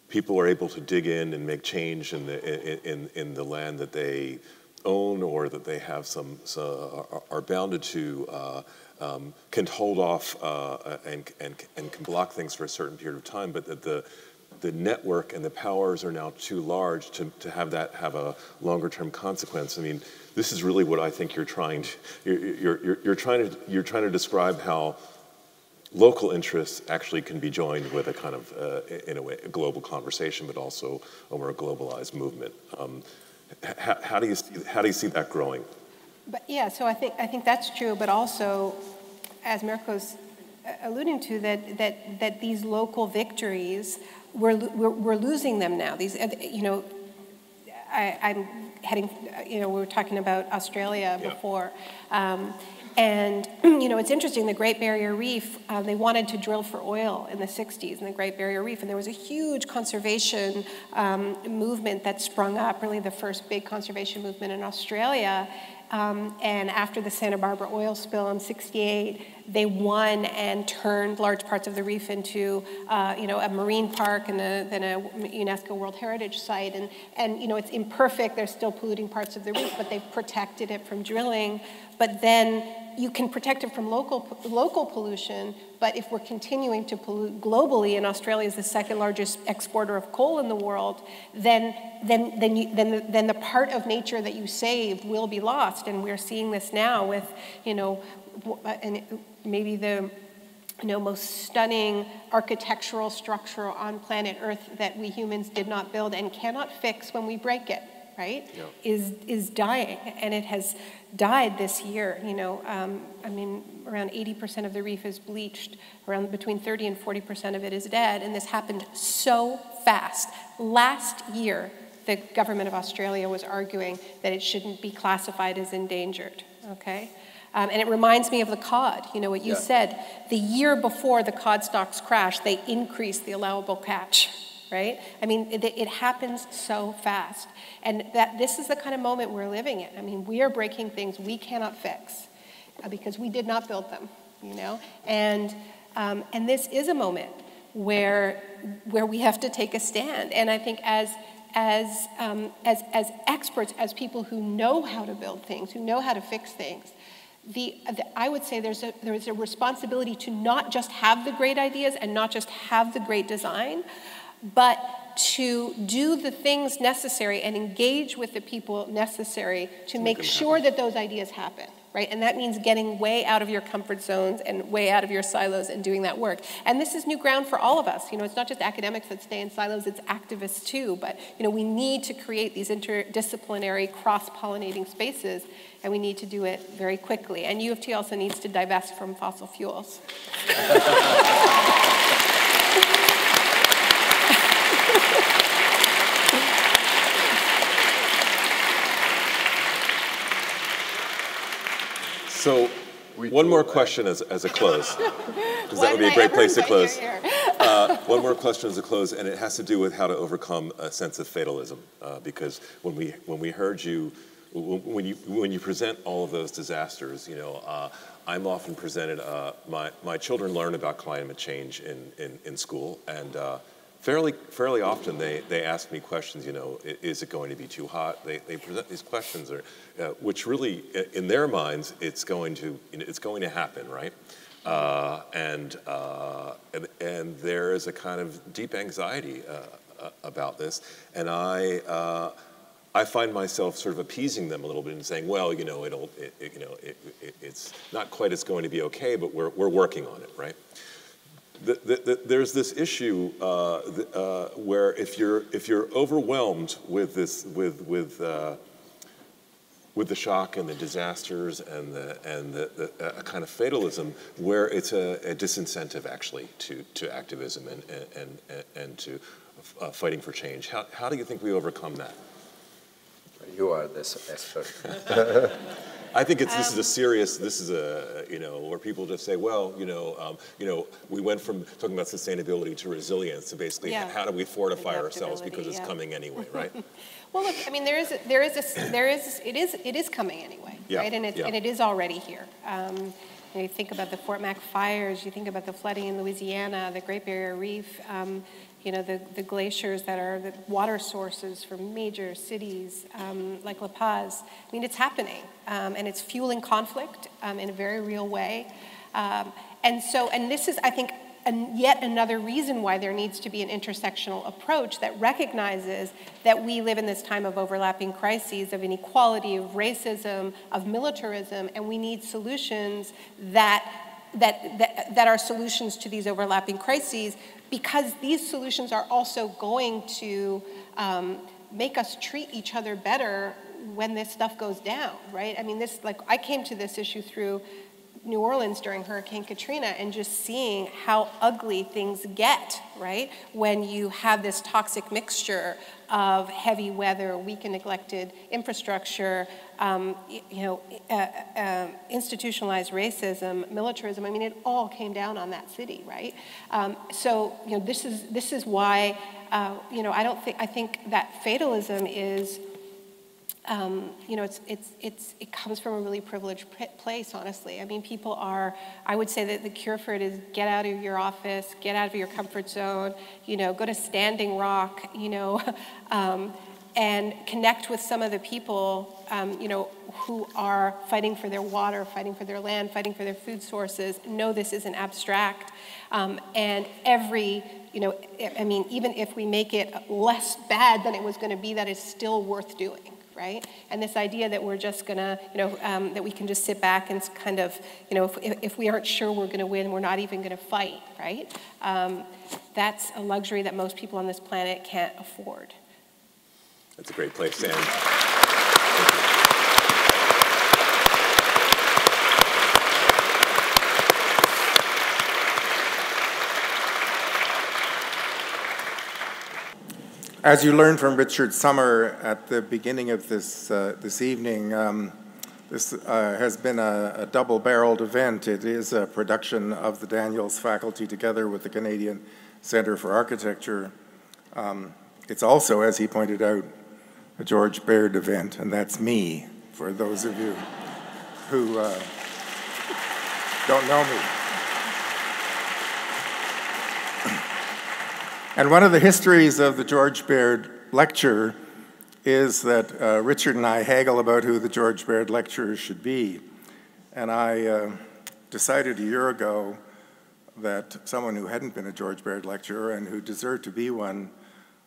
people are able to dig in and make change in the, in, in the land that they own or that they have some, so are, are, bounded to, uh, um, can hold off and, and, and can block things for a certain period of time, but that the, the network and the powers are now too large to, to have that have a longer term consequence. I mean, this is really what I think you're trying to, you're, you're, you're, trying to, you're trying to describe how local interests actually can be joined with a kind of, uh, in a way, a global conversation, but also a globalized movement. Um, how, how, do you see, how do you see that growing? But yeah, so I think, I think that's true, but also, as Mirko's alluding to, that, that, that these local victories, we're, we're, we're losing them now. These, you know, I, am heading, you know, we were talking about Australia yeah. before. Um, and, you know, it's interesting, the Great Barrier Reef, uh, they wanted to drill for oil in the 60s in the Great Barrier Reef, and there was a huge conservation um, movement that sprung up, really the first big conservation movement in Australia. Um, and after the Santa Barbara oil spill in 68, they won and turned large parts of the reef into, uh, you know, a marine park and a, then a UNESCO World Heritage Site. And, and, you know, it's imperfect. They're still polluting parts of the reef, but they've protected it from drilling. But then you can protect it from local, local pollution, but if we're continuing to pollute globally, and Australia is the second largest exporter of coal in the world, then, then, then, you, then, the, then the part of nature that you saved will be lost. And we're seeing this now with, you know, uh, and maybe the you know, most stunning architectural structure on planet Earth that we humans did not build and cannot fix when we break it right, yeah. is, is dying. And it has died this year. You know, um, I mean, around 80% of the reef is bleached, around between 30 and 40% of it is dead. And this happened so fast. Last year, the government of Australia was arguing that it shouldn't be classified as endangered, okay? Um, and it reminds me of the cod, you know what you yeah. said. The year before the cod stocks crashed, they increased the allowable catch right? I mean, it, it, happens so fast. And that this is the kind of moment we're living in. I mean, we are breaking things we cannot fix uh, because we did not build them, you know? And, um, and this is a moment where, where we have to take a stand. And I think as, as, um, as, as experts, as people who know how to build things, who know how to fix things, the, the, I would say there's a, there's a responsibility to not just have the great ideas and not just have the great design, but to do the things necessary and engage with the people necessary to make sure that those ideas happen, right? And that means getting way out of your comfort zones and way out of your silos and doing that work. And this is new ground for all of us. You know, it's not just academics that stay in silos, it's activists too. But, you know, we need to create these interdisciplinary, cross-pollinating spaces, and we need to do it very quickly. And U of T also needs to divest from fossil fuels. So, one more question as, as a close, because that would be a great place to close. Uh, one more question as a close, and it has to do with how to overcome a sense of fatalism. Uh, because when we when we heard you, when you when you present all of those disasters, you know, uh, I'm often presented. Uh, my my children learn about climate change in in, in school, and uh, fairly fairly often they, they ask me questions, you know, is it going to be too hot? They, they present these questions, or, uh, which really, in their minds, it's going to, it's going to happen, right? Uh, and, uh, and, and there is a kind of deep anxiety uh, uh, about this. And I, uh, I find myself sort of appeasing them a little bit and saying, well, you know, it'll, it, it, you know, it, it, it's not quite as going to be okay, but we're, we're working on it, right? The, the, the, there's this issue uh, uh, where if you're if you're overwhelmed with this with with uh, with the shock and the disasters and the and the, the kind of fatalism, where it's a, a, disincentive actually to to activism and and and, and to uh, fighting for change. How how do you think we overcome that? You are the expert. I think it's, this is a serious, this is a, you know, where people just say, well, you know, um, you know, we went from talking about sustainability to resilience to basically Yeah. how do we fortify ourselves because it's yeah. coming anyway, right? Well, look, I mean, there is, there is, a, there is, it is, it is coming anyway, Yeah, right? And it, yeah. and it is already here. Um, you, know, you think about the Fort Mac fires, you think about the flooding in Louisiana, the Great Barrier Reef, um, you know, the, the glaciers that are the water sources for major cities um, like La Paz. I mean, it's happening, um, and it's fueling conflict um, in a very real way. Um, and so, and this is, I think, and yet another reason why there needs to be an intersectional approach that recognizes that we live in this time of overlapping crises, of inequality, of racism, of militarism, and we need solutions that that, that, that are solutions to these overlapping crises because these solutions are also going to um, make us treat each other better when this stuff goes down, right? I mean, this, like, I came to this issue through New Orleans during Hurricane Katrina and just seeing how ugly things get, right? When you have this toxic mixture of heavy weather, weak and neglected infrastructure, um, you know, uh, uh, institutionalized racism, militarism. I mean, it all came down on that city, right? Um, so, you know, this is this is why, uh, you know, I don't think I think that fatalism is um, you know, it's, it's, it's, it comes from a really privileged place, honestly. I mean, people are, I would say that the cure for it is get out of your office, get out of your comfort zone, you know, go to Standing Rock, you know, um, and connect with some of the people, um, you know, who are fighting for their water, fighting for their land, fighting for their food sources. Know this isn't abstract. Um, and every, you know, I mean, even if we make it less bad than it was going to be, that is still worth doing right? And this idea that we're just gonna, you know, um, that we can just sit back and kind of, you know, if, if we aren't sure we're gonna win, we're not even gonna fight, right? Um, that's a luxury that most people on this planet can't afford. That's a great place to end. As you learned from Richard Sommer at the beginning of this, uh, this evening, um, this uh, has been a, a double-barreled event. It is a production of the Daniels faculty together with the Canadian Centre for Architecture. Um, it's also, as he pointed out, a George Baird event, and that's me, for those of you who uh, don't know me. And one of the histories of the George Baird Lecture is that uh, Richard and I haggle about who the George Baird Lecturer should be. And I uh, decided a year ago that someone who hadn't been a George Baird lecturer and who deserved to be one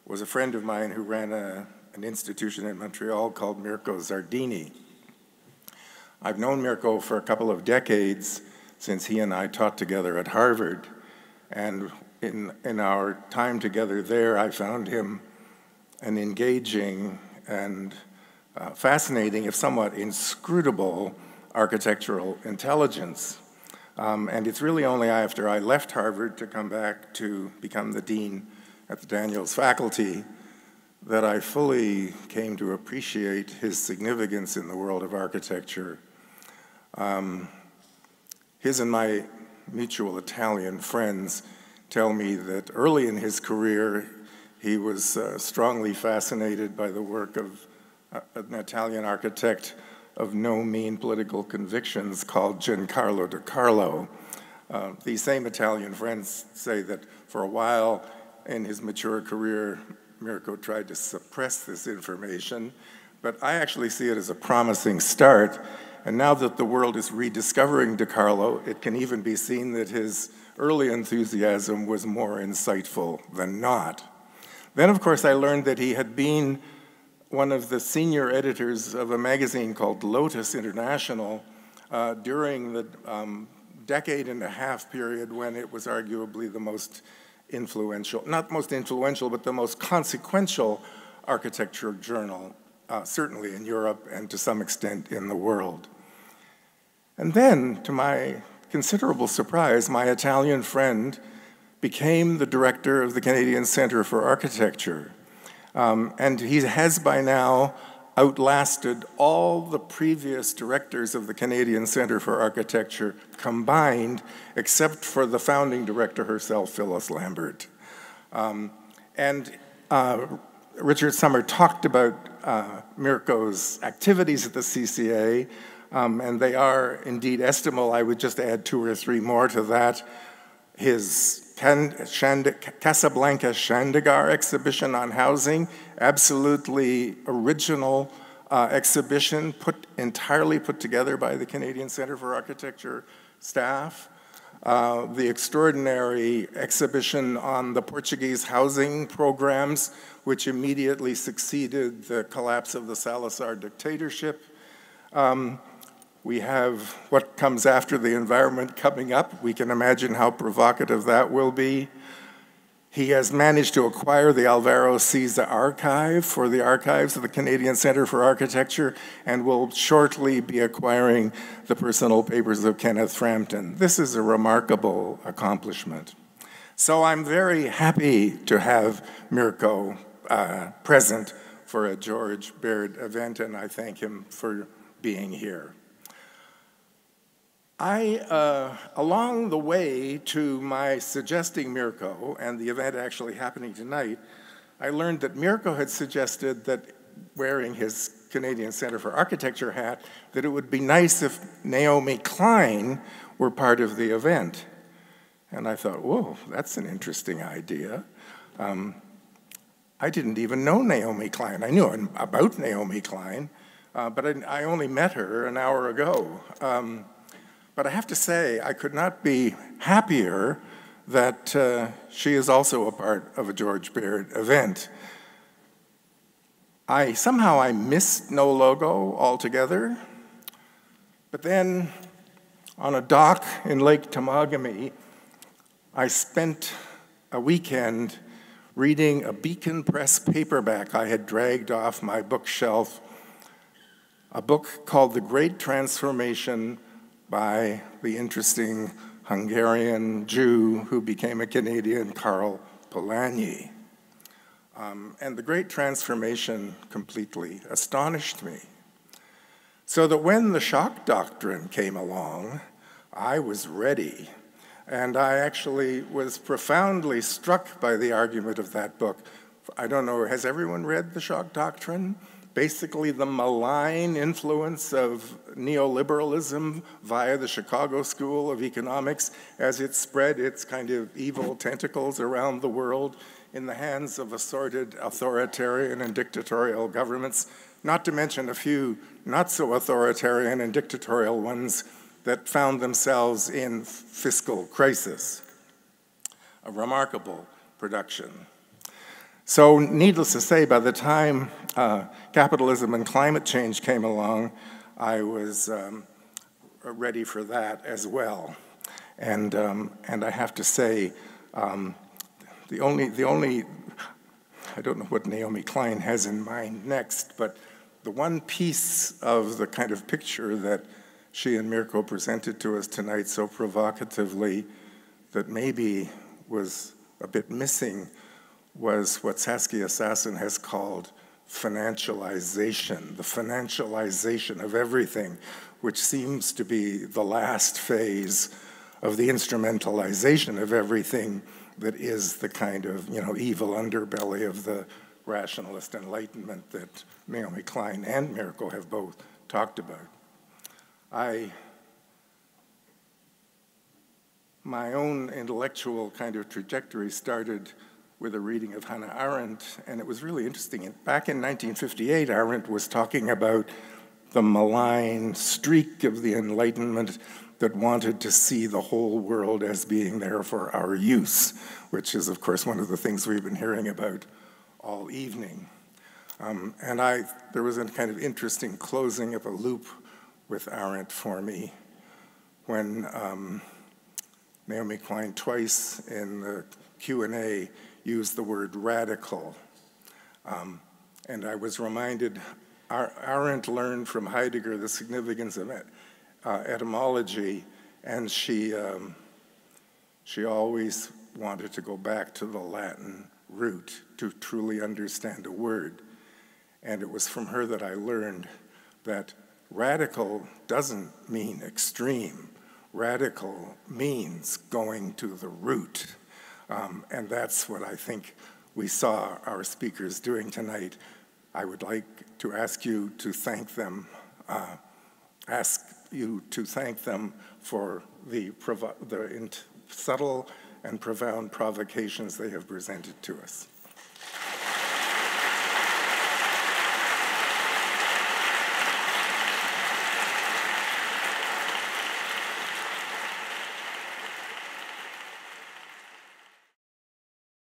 was a friend of mine who ran a, an institution in Montreal called Mirko Zardini. I've known Mirko for a couple of decades since he and I taught together at Harvard. And in, in our time together there, I found him an engaging and uh, fascinating, if somewhat inscrutable, architectural intelligence. Um, and it's really only after I left Harvard to come back to become the dean at the Daniels faculty that I fully came to appreciate his significance in the world of architecture. Um, his and my mutual Italian friends tell me that early in his career, he was uh, strongly fascinated by the work of uh, an Italian architect of no mean political convictions called Giancarlo de Carlo. Uh, these same Italian friends say that for a while in his mature career, Mirko tried to suppress this information, but I actually see it as a promising start. And now that the world is rediscovering De Carlo, it can even be seen that his early enthusiasm was more insightful than not. Then, of course, I learned that he had been one of the senior editors of a magazine called Lotus International uh, during the um, decade and a half period when it was arguably the most influential, not most influential, but the most consequential architecture journal, uh, certainly in Europe and to some extent in the world. And then, to my considerable surprise, my Italian friend became the director of the Canadian Center for Architecture. Um, and he has by now outlasted all the previous directors of the Canadian Center for Architecture combined, except for the founding director herself, Phyllis Lambert. Um, and uh, Richard Sommer talked about uh, Mirko's activities at the CCA, um, and they are indeed estimable. I would just add two or three more to that. His Casablanca Chandigarh exhibition on housing, absolutely original uh, exhibition, put entirely put together by the Canadian Centre for Architecture staff. Uh, the extraordinary exhibition on the Portuguese housing programs, which immediately succeeded the collapse of the Salazar dictatorship. Um, we have what comes after the environment coming up. We can imagine how provocative that will be. He has managed to acquire the Alvaro Siza archive for the archives of the Canadian Centre for Architecture and will shortly be acquiring the personal papers of Kenneth Frampton. This is a remarkable accomplishment. So I'm very happy to have Mirko uh, present for a George Baird event, and I thank him for being here. I, uh, along the way to my suggesting Mirko and the event actually happening tonight, I learned that Mirko had suggested that wearing his Canadian Center for Architecture hat, that it would be nice if Naomi Klein were part of the event. And I thought, whoa, that's an interesting idea. Um, I didn't even know Naomi Klein. I knew about Naomi Klein, uh, but I, I, only met her an hour ago. Um, but I have to say, I could not be happier that uh, she is also a part of a George Baird event. I somehow I missed no logo altogether, but then on a dock in Lake Temagami, I spent a weekend reading a Beacon Press paperback I had dragged off my bookshelf, a book called The Great Transformation by the interesting Hungarian Jew who became a Canadian, Karl Polanyi. Um, and the great transformation completely astonished me. So that when the shock doctrine came along, I was ready. And I actually was profoundly struck by the argument of that book. I don't know, has everyone read The Shock Doctrine? Basically the malign influence of neoliberalism via the Chicago School of Economics as it spread its kind of evil tentacles around the world in the hands of assorted authoritarian and dictatorial governments, not to mention a few not so authoritarian and dictatorial ones that found themselves in fiscal crisis. A remarkable production. So, needless to say, by the time uh, capitalism and climate change came along, I was um, ready for that as well. And, um, and I have to say, um, the, only, the only, I don't know what Naomi Klein has in mind next, but the one piece of the kind of picture that she and Mirko presented to us tonight so provocatively that maybe was a bit missing was what Saskia Sassen has called financialization, the financialization of everything, which seems to be the last phase of the instrumentalization of everything that is the kind of you know evil underbelly of the rationalist enlightenment that Naomi Klein and Mirko have both talked about. I my own intellectual kind of trajectory started with a reading of Hannah Arendt, and it was really interesting. Back in 1958, Arendt was talking about the malign streak of the Enlightenment that wanted to see the whole world as being there for our use, which is, of course, one of the things we've been hearing about all evening. Um, and I, there was a kind of interesting closing of a loop with Arendt for me when um, Naomi Klein twice in the Q&A used the word radical. Um, and I was reminded, Ar- Arendt learned from Heidegger the significance of et- uh, etymology, and she, um, she always wanted to go back to the Latin root to truly understand a word. And it was from her that I learned that radical doesn't mean extreme. Radical means going to the root. Um, and that's what I think we saw our speakers doing tonight. I would like to ask you to thank them, uh, ask you to thank them for the, the subtle and profound provocations they have presented to us.